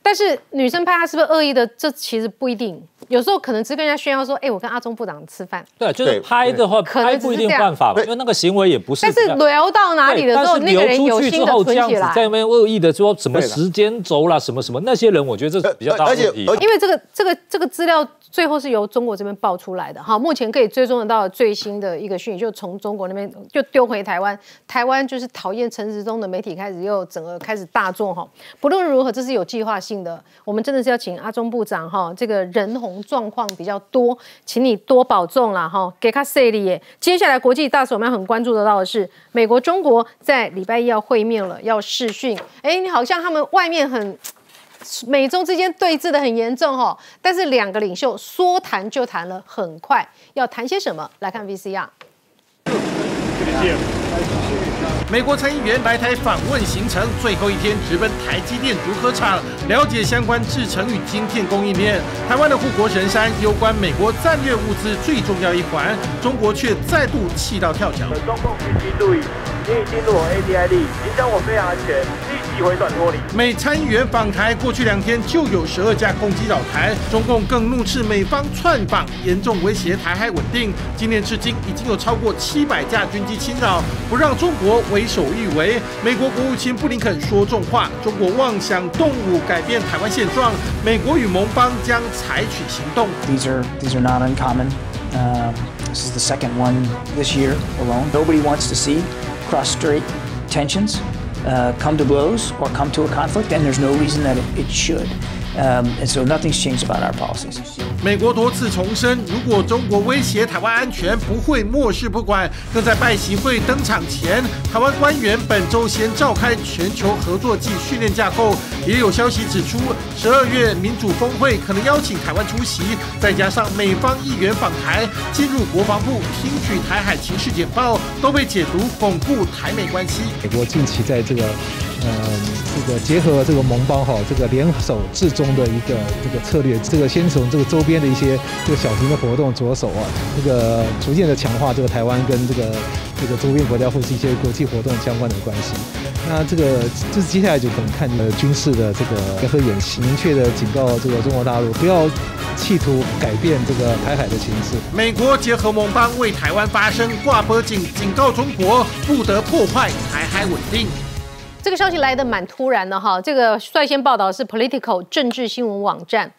但是女生拍他是不是恶意的？这其实不一定，有时候可能只是跟人家炫耀说：“哎，我跟阿中部长吃饭。”对，就是拍的话，拍不一定犯法，因为那个行为也不是。但是聊到哪里的时候，那个人有心的存起来，在那边恶意的说什么时间轴啦，什么什么那些人，我觉得这是比较大问题。因为这个这个这个资料最后是由中国这边爆出来的，哈，目前可以追踪得到最新的一个讯息，就从中国那边就丢回台湾，台湾就是讨厌陈时中的媒体开始又整个开始大做哈。不论如何，这是有计划性的，我们。真的是要请阿中部长哈，这个人红状况比较多，请你多保重啦哈，给他 say 耶。接下来国际大使我们要很关注得到的是，美国、中国在礼拜一要会面了，要视讯。哎，你好像他们外面很美中之间对峙的很严重哈，但是两个领袖说谈就谈了，很快要谈些什么？来看 VCR。美国参议员来台访问行程最后一天，直奔台积电竹科厂，了解相关制程与晶片供应链。台湾的护国神山，攸关美国战略物资最重要一环，中国却再度气到跳脚。中共必须注意，你已进入我 ADI 力，影响我非常安全，立即回转脱离。美参议员访台，过去两天就有十二架攻击扰台，中共更怒斥美方窜访，严重威胁台海稳定。今年至今已经有超过七百架军机侵扰，不让中国为。为首欲为，美国国务卿布林肯说重话：中国妄想动武改变台湾现状，美国与盟邦将采取行动。These are these are not uncommon. Um, this is the second one this year alone. Nobody wants to see cross-strait tensions uh, come to blows or come to a conflict, and there's no reason that it, it should. Um, and so nothing's changed about our policies. 美国多次重申，如果中国威胁台湾安全，不会漠视不管。更在拜习会登场前，台湾官员本周先召开全球合作暨训练架构。也有消息指出，十二月民主峰会可能邀请台湾出席，再加上美方议员访台，进入国防部听取台海情势简报，都被解读巩固台美关系。美国近期在这个。呃，这个结合这个盟邦哈，这个联手制中的一个这个策略，这个先从这个周边的一些这个小型的活动着手啊，这个逐渐的强化这个台湾跟这个这个周边国家或是一些国际活动相关的关系。那这个就是接下来就可能看呃军事的这个联合演习，明确的警告这个中国大陆不要企图改变这个台海的形势。美国结合盟邦为台湾发声，挂波警警告中国不得破坏台海稳定。这个消息来的蛮突然的哈，这个率先报道是 Political 政治新闻网站，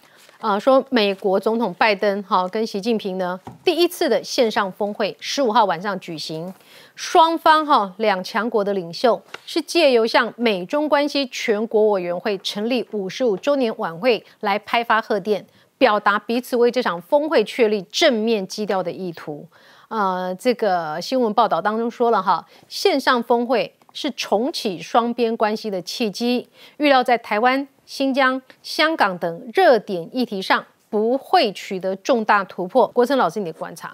啊，说美国总统拜登哈跟习近平呢第一次的线上峰会十五号晚上举行，双方哈两强国的领袖是借由向美中关系全国委员会成立五十五周年晚会来拍发贺电，表达彼此为这场峰会确立正面基调的意图。呃，这个新闻报道当中说了哈，线上峰会。是重启双边关系的契机，预料在台湾、新疆、香港等热点议题上不会取得重大突破。国成老师，你的观察？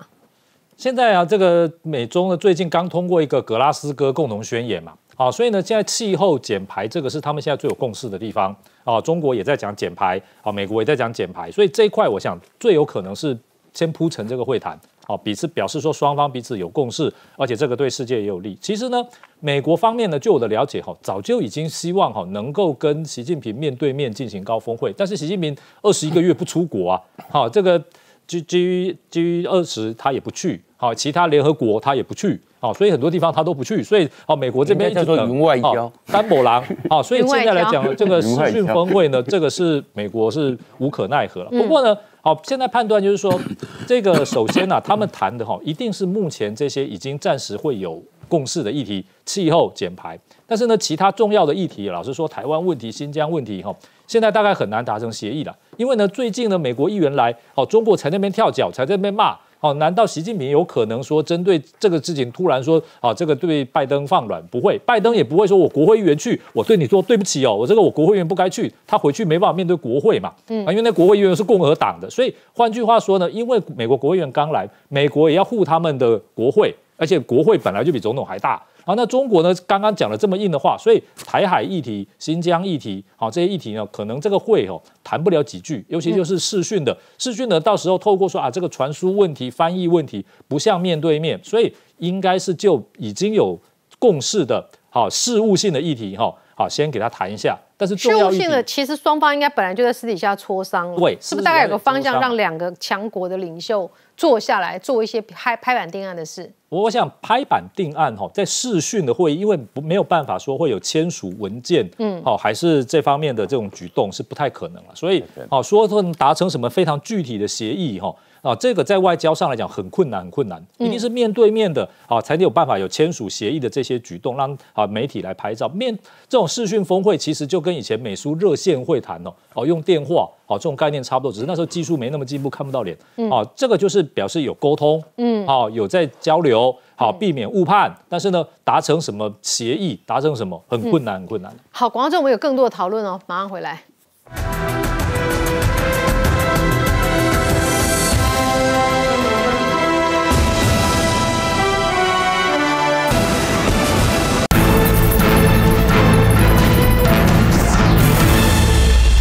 现在啊，这个美中呢最近刚通过一个格拉斯哥共同宣言嘛，啊，所以呢，现在气候减排这个是他们现在最有共识的地方啊。中国也在讲减排啊，美国也在讲减排，所以这一块我想最有可能是先铺成这个会谈。哦，彼此表示说双方彼此有共识，而且这个对世界也有利。其实呢，美国方面呢，就我的了解哈，早就已经希望哈能够跟习近平面对面进行高峰会，但是习近平二十一个月不出国啊，好，这个 G G G 二十他也不去，好，其他联合国他也不去，好，所以很多地方他都不去，所以哦，美国这边叫做云外交，丹某狼，好，所以现在来讲这个 视讯峰会呢，这个是美国是无可奈何了。不过呢。好，现在判断就是说，这个首先呢，他们谈的哈，一定是目前这些已经暂时会有共识的议题，气候减排。但是呢，其他重要的议题，老实说，台湾问题、新疆问题哈，现在大概很难达成协议了。因为呢，最近呢，美国议员来，哦，中国才那边跳脚，才在那边骂。哦，难道习近平有可能说针对这个事情突然说啊，这个对拜登放软？不会，拜登也不会说我国会议员去，我对你说对不起哦，我这个我国会议员不该去，他回去没办法面对国会嘛，嗯，啊，因为那国会议员是共和党的，所以换句话说呢，因为美国国会议员刚来，美国也要护他们的国会，而且国会本来就比总统还大。好，那中国呢？刚刚讲了这么硬的话，所以台海议题、新疆议题，好这些议题呢，可能这个会哦谈不了几句，尤其就是视讯的，视讯呢到时候透过说啊，这个传输问题、翻译问题不像面对面，所以应该是就已经有共识的，好事务性的议题哈，好先给他谈一下。但是事务性的，其实双方应该本来就在私底下磋商了，对，是不是大概有个方向，让两个强国的领袖坐下来做一些拍拍板定案的事？我想拍板定案哈，在视讯的会议，因为不没有办法说会有签署文件，嗯，好，还是这方面的这种举动是不太可能了。所以，好说能达成什么非常具体的协议哈，啊，这个在外交上来讲很困难，很困难，一定是面对面的啊，才能有办法有签署协议的这些举动，让啊媒体来拍照。面这种视讯峰会，其实就跟以前美苏热线会谈哦，哦用电话。哦，这种概念差不多，只是那时候技术没那么进步，看不到脸。啊，这个就是表示有沟通，嗯，啊，有在交流，好，避免误判。但是呢，达成什么协议，达成什么很困难，很困难。好，广告中我们有更多的讨论哦，马上回来。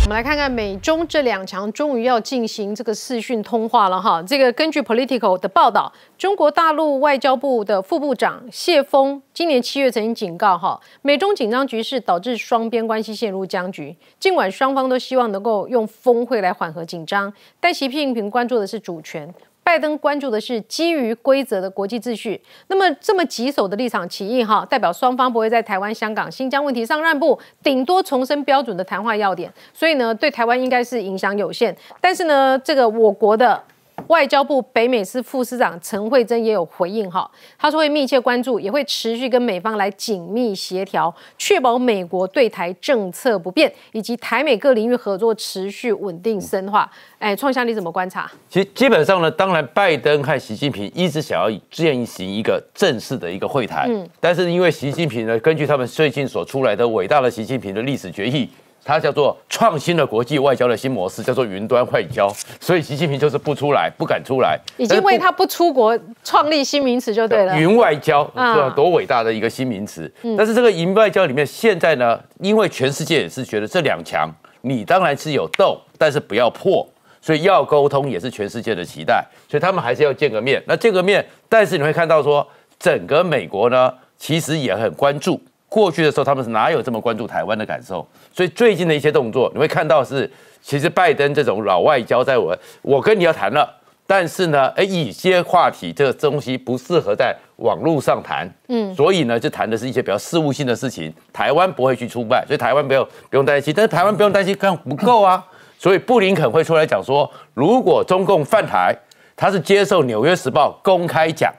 我们来看看美中这两强终于要进行这个视讯通话了哈。这个根据 Political 的报道，中国大陆外交部的副部长谢峰今年七月曾经警告哈，美中紧张局势导致双边关系陷入僵局。尽管双方都希望能够用峰会来缓和紧张，但习近平关注的是主权。拜登关注的是基于规则的国际秩序。那么这么棘手的立场起义，哈，代表双方不会在台湾、香港、新疆问题上让步，顶多重申标准的谈话要点。所以呢，对台湾应该是影响有限。但是呢，这个我国的外交部北美司副司长陈慧珍也有回应哈，他说会密切关注，也会持续跟美方来紧密协调，确保美国对台政策不变，以及台美各领域合作持续稳定深化。哎，创香你怎么观察？其实基本上呢，当然拜登和习近平一直想要建行一个正式的一个会谈，嗯，但是因为习近平呢，根据他们最近所出来的伟大的习近平的历史决议。它叫做创新的国际外交的新模式，叫做云端外交。所以习近平就是不出来，不敢出来，已经为他不出国创立新名词就对了。云外交是多伟大的一个新名词。但是这个云外交里面，现在呢，因为全世界也是觉得这两强，你当然是有斗，但是不要破，所以要沟通也是全世界的期待。所以他们还是要见个面。那见个面，但是你会看到说，整个美国呢，其实也很关注。过去的时候，他们是哪有这么关注台湾的感受？所以最近的一些动作，你会看到是，其实拜登这种老外交，在我我跟你要谈了，但是呢，哎，一些话题这个东西不适合在网络上谈，嗯，所以呢，就谈的是一些比较事务性的事情。台湾不会去出卖，所以台湾不用不用担心。但是台湾不用担心，这样不够啊。所以布林肯会出来讲说，如果中共犯台，他是接受《纽约时报》公开讲，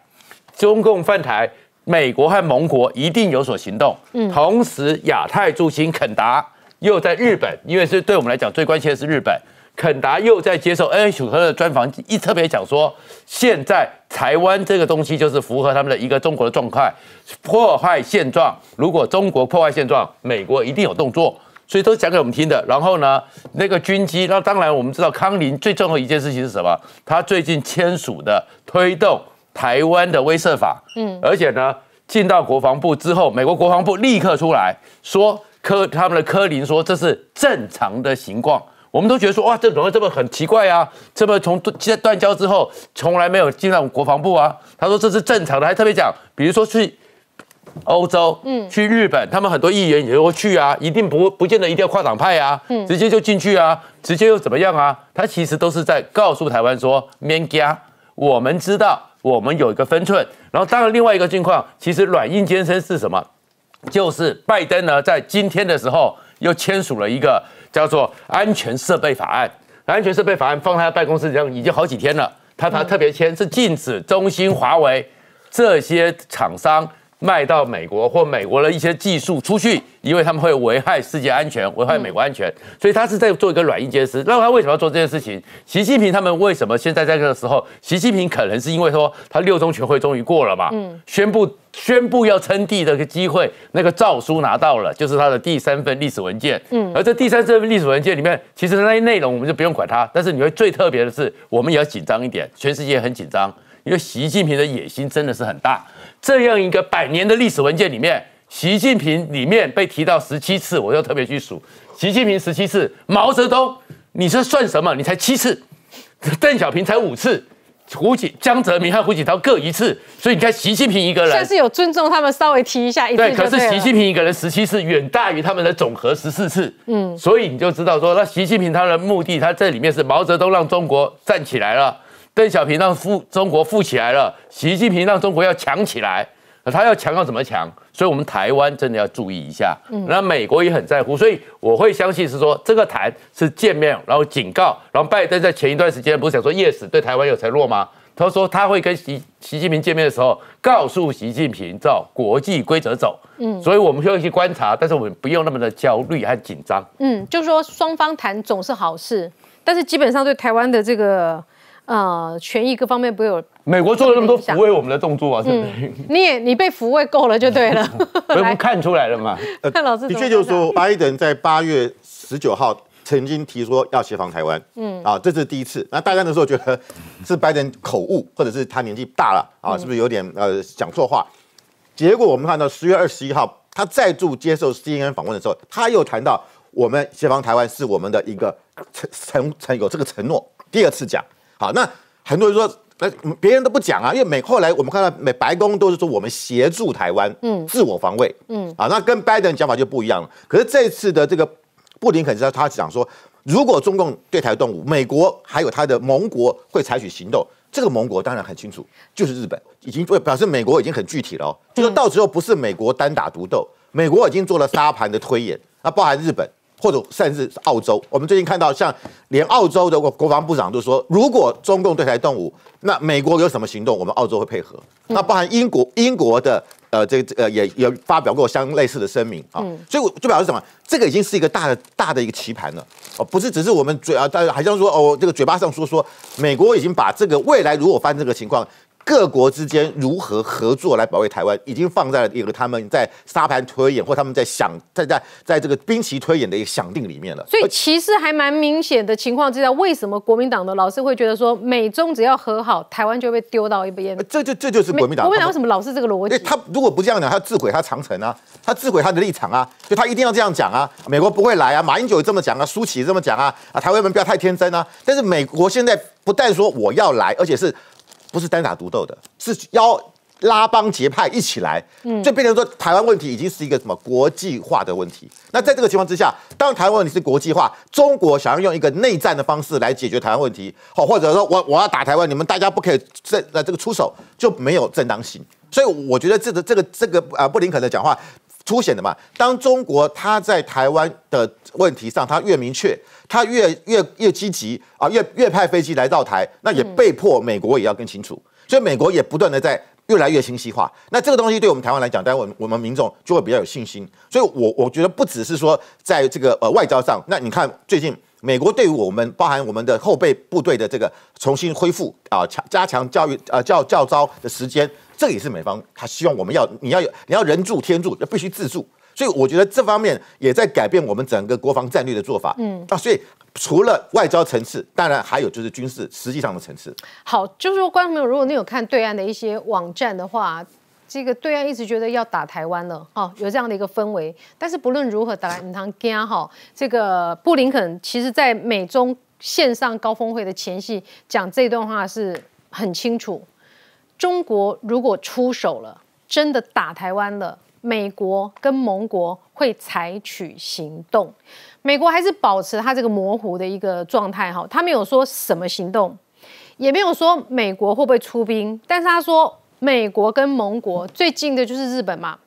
中共犯台。美国和盟国一定有所行动。嗯，同时亚太驻星肯达又在日本，因为是对我们来讲最关心的是日本。肯达又在接受 N 许和的专访，一特别讲说，现在台湾这个东西就是符合他们的一个中国的状态，破坏现状。如果中国破坏现状，美国一定有动作，所以都讲给我们听的。然后呢，那个军机，那当然我们知道康林最重要一件事情是什么？他最近签署的推动。台湾的威慑法，嗯，而且呢，进到国防部之后，美国国防部立刻出来说科他们的科林说这是正常的情况，我们都觉得说哇，这怎么这么很奇怪啊？这么从断断交之后从来没有进到国防部啊？他说这是正常的，还特别讲，比如说去欧洲，嗯，去日本，他们很多议员也会去啊，一定不不见得一定要跨党派啊，嗯，直接就进去啊，直接又怎么样啊？他其实都是在告诉台湾说，免加，我们知道。我们有一个分寸，然后当然另外一个境况，其实软硬兼施是什么？就是拜登呢在今天的时候又签署了一个叫做安全设备法案。安全设备法案放在办公室里已经好几天了，他他特别签是禁止中兴、华为这些厂商。卖到美国或美国的一些技术出去，因为他们会危害世界安全，危害美国安全，所以他是在做一个软硬兼施。那他为什么要做这件事情？习近平他们为什么现在在这个时候？习近平可能是因为说他六中全会终于过了嘛，嗯，宣布宣布要称帝的个机会，那个诏书拿到了，就是他的第三份历史文件，嗯，而这第三份历史文件里面，其实那些内容我们就不用管它，但是你会最特别的是，我们也要紧张一点，全世界很紧张，因为习近平的野心真的是很大。这样一个百年的历史文件里面，习近平里面被提到十七次，我就特别去数，习近平十七次，毛泽东，你这算什么？你才七次，邓小平才五次，胡锦、江泽民和胡锦涛各一次，所以你看习近平一个人算是有尊重他们，稍微提一下一次对，可是习近平一个人十七次，远大于他们的总和十四次。嗯，所以你就知道说，那习近平他的目的，他这里面是毛泽东让中国站起来了。邓小平让富中国富起来了，习近平让中国要强起来，他要强要怎么强？所以，我们台湾真的要注意一下。那美国也很在乎，所以我会相信是说这个谈是见面，然后警告，然后拜登在前一段时间不是想说 yes 对台湾有承诺吗？他说他会跟习习近平见面的时候，告诉习近平照国际规则走。嗯，所以我们需要去观察，但是我们不用那么的焦虑和紧张。嗯，就是说双方谈总是好事，但是基本上对台湾的这个。呃，权益各方面不有美国做了那么多抚慰我们的动作啊，是你也你被抚慰够了就对了，我们看出来了嘛？看老师的确就是说，拜登在八月十九号曾经提说要协防台湾，嗯。啊，这是第一次。那大家那时候觉得是拜登口误，或者是他年纪大了啊，是不是有点呃讲错话？结果我们看到十月二十一号，他再度接受 CNN 访问的时候，他又谈到我们协防台湾是我们的一个承承承有这个承诺，第二次讲。好，那很多人说，那别人都不讲啊，因为美后来我们看到美白宫都是说我们协助台湾，嗯，自我防卫，嗯，啊，那跟拜登讲法就不一样了。可是这次的这个布林肯知道他讲说，如果中共对台动武，美国还有他的盟国会采取行动。这个盟国当然很清楚，就是日本，已经表示美国已经很具体了哦，就说到时候不是美国单打独斗，美国已经做了沙盘的推演，那包含日本。或者甚至是澳洲。我们最近看到，像连澳洲的国国防部长都说，如果中共对台动武，那美国有什么行动，我们澳洲会配合。那包含英国，英国的呃这个呃也也发表过相类似的声明啊。所以我就表示什么，这个已经是一个大的大的一个棋盘了哦，不是只是我们嘴啊，大家好像说哦，这个嘴巴上说说，美国已经把这个未来如果发生这个情况。各国之间如何合作来保卫台湾，已经放在了一个他们在沙盘推演或他们在想在在在这个兵棋推演的一个想定里面了。所以其实还蛮明显的情况之下，为什么国民党的老师会觉得说美中只要和好，台湾就被丢到一边？这就这就是国民党。国民党为什么老是这个逻辑？他如果不这样讲，他自毁他长城啊，他自毁他的立场啊，就他一定要这样讲啊。美国不会来啊，马英九也这么讲啊，舒淇这么讲啊，啊，台湾人不要太天真啊。但是美国现在不但说我要来，而且是。不是单打独斗的，是要拉帮结派一起来，嗯，就变成说台湾问题已经是一个什么国际化的问题。那在这个情况之下，当台湾问题是国际化，中国想要用一个内战的方式来解决台湾问题，好，或者说我我要打台湾，你们大家不可以这呃这个出手，就没有正当性。所以我觉得这个这个这个啊布林肯的讲话凸显的嘛，当中国他在台湾的问题上，他越明确。他越越越积极啊，越越派飞机来到台，那也被迫美国也要更清楚，所以美国也不断的在越来越清晰化。那这个东西对我们台湾来讲，当然我我们民众就会比较有信心。所以，我我觉得不只是说在这个呃外交上，那你看最近美国对于我们包含我们的后备部队的这个重新恢复啊，强加强教育呃教教招的时间，这也是美方他希望我们要你要有你要人助天助，要必须自助。所以我觉得这方面也在改变我们整个国防战略的做法。嗯，啊，所以除了外交层次，当然还有就是军事实际上的层次。好，就是说观众朋友，如果你有看对岸的一些网站的话，这个对岸一直觉得要打台湾了，哦，有这样的一个氛围。但是不论如何打，你谈加哈，这个布林肯其实在美中线上高峰会的前夕讲这段话是很清楚：中国如果出手了，真的打台湾了。美国跟盟国会采取行动，美国还是保持它这个模糊的一个状态哈，他没有说什么行动，也没有说美国会不会出兵，但是他说美国跟盟国最近的就是日本嘛，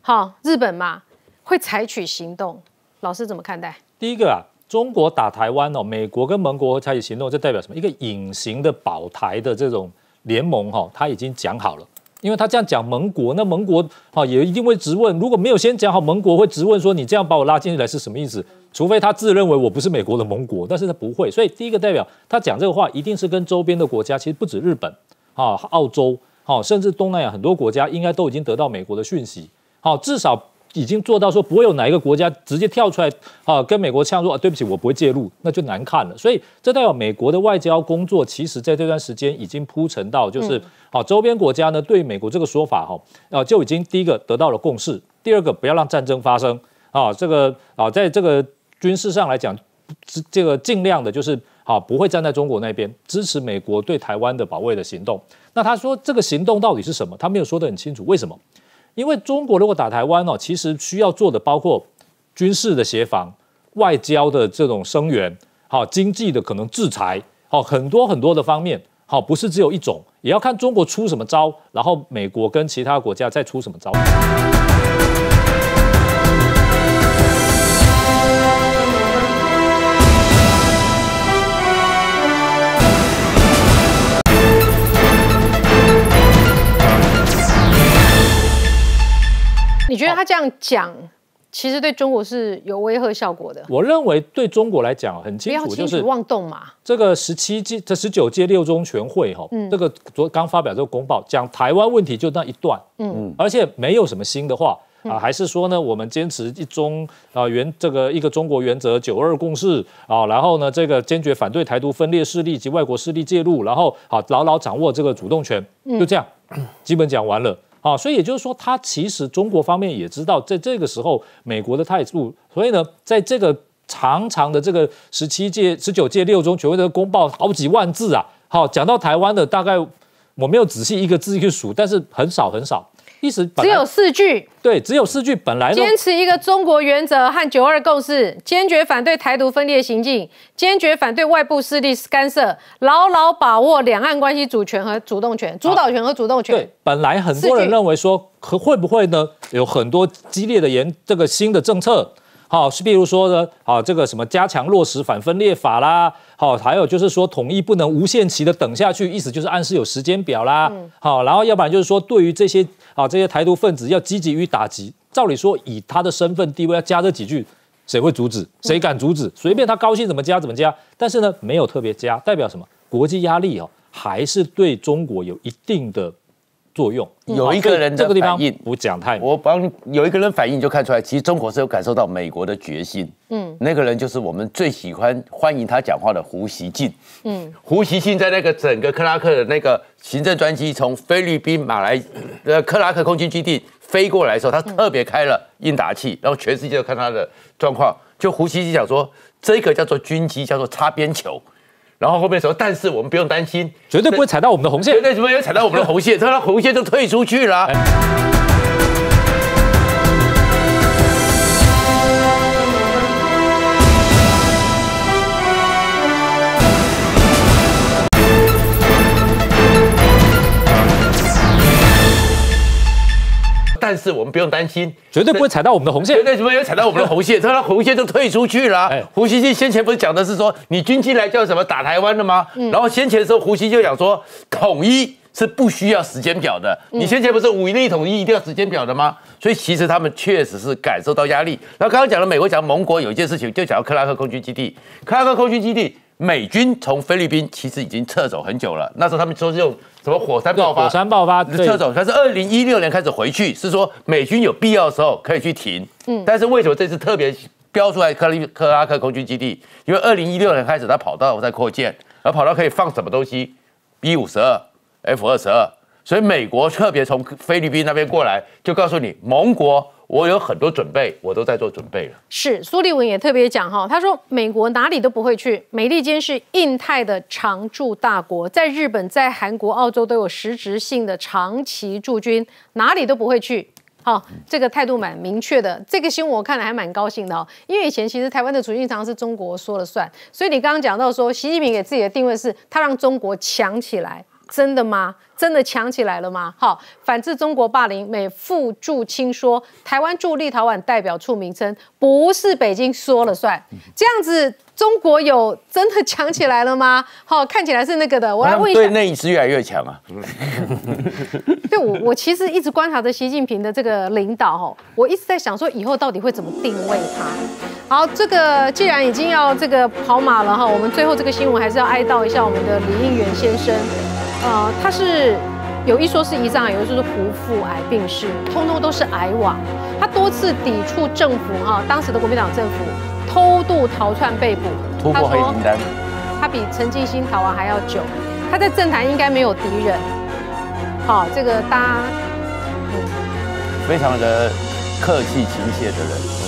好，日本嘛会采取行动，老师怎么看待？第一个啊，中国打台湾哦，美国跟盟国会采取行动，这代表什么？一个隐形的保台的这种联盟哈，他已经讲好了。因为他这样讲盟国，那盟国啊也一定会质问。如果没有先讲好，盟国会质问说你这样把我拉进来是什么意思？除非他自认为我不是美国的盟国，但是他不会。所以第一个代表他讲这个话，一定是跟周边的国家，其实不止日本啊、澳洲啊，甚至东南亚很多国家，应该都已经得到美国的讯息。好，至少。已经做到说不会有哪一个国家直接跳出来啊，跟美国呛说啊，对不起，我不会介入，那就难看了。所以这代表美国的外交工作，其实在这段时间已经铺陈到，就是啊，周边国家呢对美国这个说法哈，啊就已经第一个得到了共识，第二个不要让战争发生啊，这个啊在这个军事上来讲，这个尽量的就是啊不会站在中国那边支持美国对台湾的保卫的行动。那他说这个行动到底是什么？他没有说得很清楚，为什么？因为中国如果打台湾哦，其实需要做的包括军事的协防、外交的这种声援，好经济的可能制裁，好很多很多的方面，好不是只有一种，也要看中国出什么招，然后美国跟其他国家再出什么招。你觉得他这样讲，其实对中国是有威吓效果的？我认为对中国来讲很清楚，就是妄动嘛。这个十七届、这十九届六中全会哈，这个昨刚发表这个公报，讲台湾问题就那一段，嗯，而且没有什么新的话啊，还是说呢，我们坚持一中啊原这个一个中国原则、九二共识啊，然后呢，这个坚决反对台独分裂势力及外国势力介入，然后好牢牢掌握这个主动权，就这样，基本讲完了。啊，所以也就是说，他其实中国方面也知道，在这个时候美国的态度，所以呢，在这个长长的这个十七届、十九届六中全会的公报好几万字啊，好讲到台湾的大概我没有仔细一个字去数，但是很少很少。意思只有四句，对，只有四句。本来坚持一个中国原则和九二共识，坚决反对台独分裂行径，坚决反对外部势力干涉，牢牢把握两岸关系主权和主动权、主导权和主动权。对，本来很多人认为说，会会不会呢？有很多激烈的言这个新的政策好，是比如说呢，好这个什么加强落实反分裂法啦，好，还有就是说统一不能无限期的等下去，意思就是暗示有时间表啦。好，然后要不然就是说对于这些啊这些台独分子要积极于打击，照理说以他的身份地位要加这几句，谁会阻止？谁敢阻止？随便他高兴怎么加怎么加。但是呢，没有特别加，代表什么？国际压力哦，还是对中国有一定的作用。有一个人的这个地方反应不讲太，我帮你有一个人反应就看出来，其实中国是有感受到美国的决心。嗯那个人就是我们最喜欢欢迎他讲话的胡锡进。嗯胡锡进在那个整个克拉克的那个行政专机从菲律宾马来呃克拉克空军基地飞过来的时候，他特别开了应答器，然后全世界都看他的状况。就胡锡进讲说，这个叫做军机，叫做擦边球。然后后面说，但是我们不用担心，绝对不会踩到我们的红线，绝对不会踩到我们的红线，他的红线就退出去了。但是我们不用担心，绝对不会踩到我们的红线，绝对不会踩到我们的红线，他的红线就退出去了。胡锡进先前不是讲的是说，你军机来叫什么打台湾的吗？然后先前的时候，胡锡就讲说，统一是不需要时间表的。你先前不是武力统一一定要时间表的吗？所以其实他们确实是感受到压力。然后刚刚讲了，美国讲盟国有一件事情，就讲到克拉克空军基地，克拉克空军基地。美军从菲律宾其实已经撤走很久了，那时候他们说是用什么火山爆发，火山爆发对撤走，它是二零一六年开始回去，是说美军有必要的时候可以去停。嗯但是为什么这次特别标出来克利克拉克空军基地？因为二零一六年开始，它跑道在扩建，而跑道可以放什么东西？B 五十二、F 二十二，所以美国特别从菲律宾那边过来，就告诉你盟国。我有很多准备，我都在做准备了。是苏立文也特别讲哈，他说美国哪里都不会去，美利坚是印太的常驻大国，在日本、在韩国、澳洲都有实质性的长期驻军，哪里都不会去。好，这个态度蛮明确的。这个新闻我看了还蛮高兴的哦，因为以前其实台湾的处境常常是中国说了算，所以你刚刚讲到说，习近平给自己的定位是他让中国强起来。真的吗？真的强起来了吗？好，反制中国霸凌，美副驻青说，台湾驻立陶宛代表处名称不是北京说了算，这样子中国有真的强起来了吗？好，看起来是那个的。我来问一下，对内是越来越强啊。对我，我其实一直观察着习近平的这个领导哈，我一直在想说，以后到底会怎么定位他？好，这个既然已经要这个跑马了哈，我们最后这个新闻还是要哀悼一下我们的李应元先生。呃，他是有一说是胰脏癌，有一说是胡腹癌病逝，通通都是癌网。他多次抵触政府哈，当时的国民党政府偷渡逃窜被捕，突破黑名单。他比陈进兴逃亡还要久，他在政坛应该没有敌人。好，这个大家非常的客气亲切的人。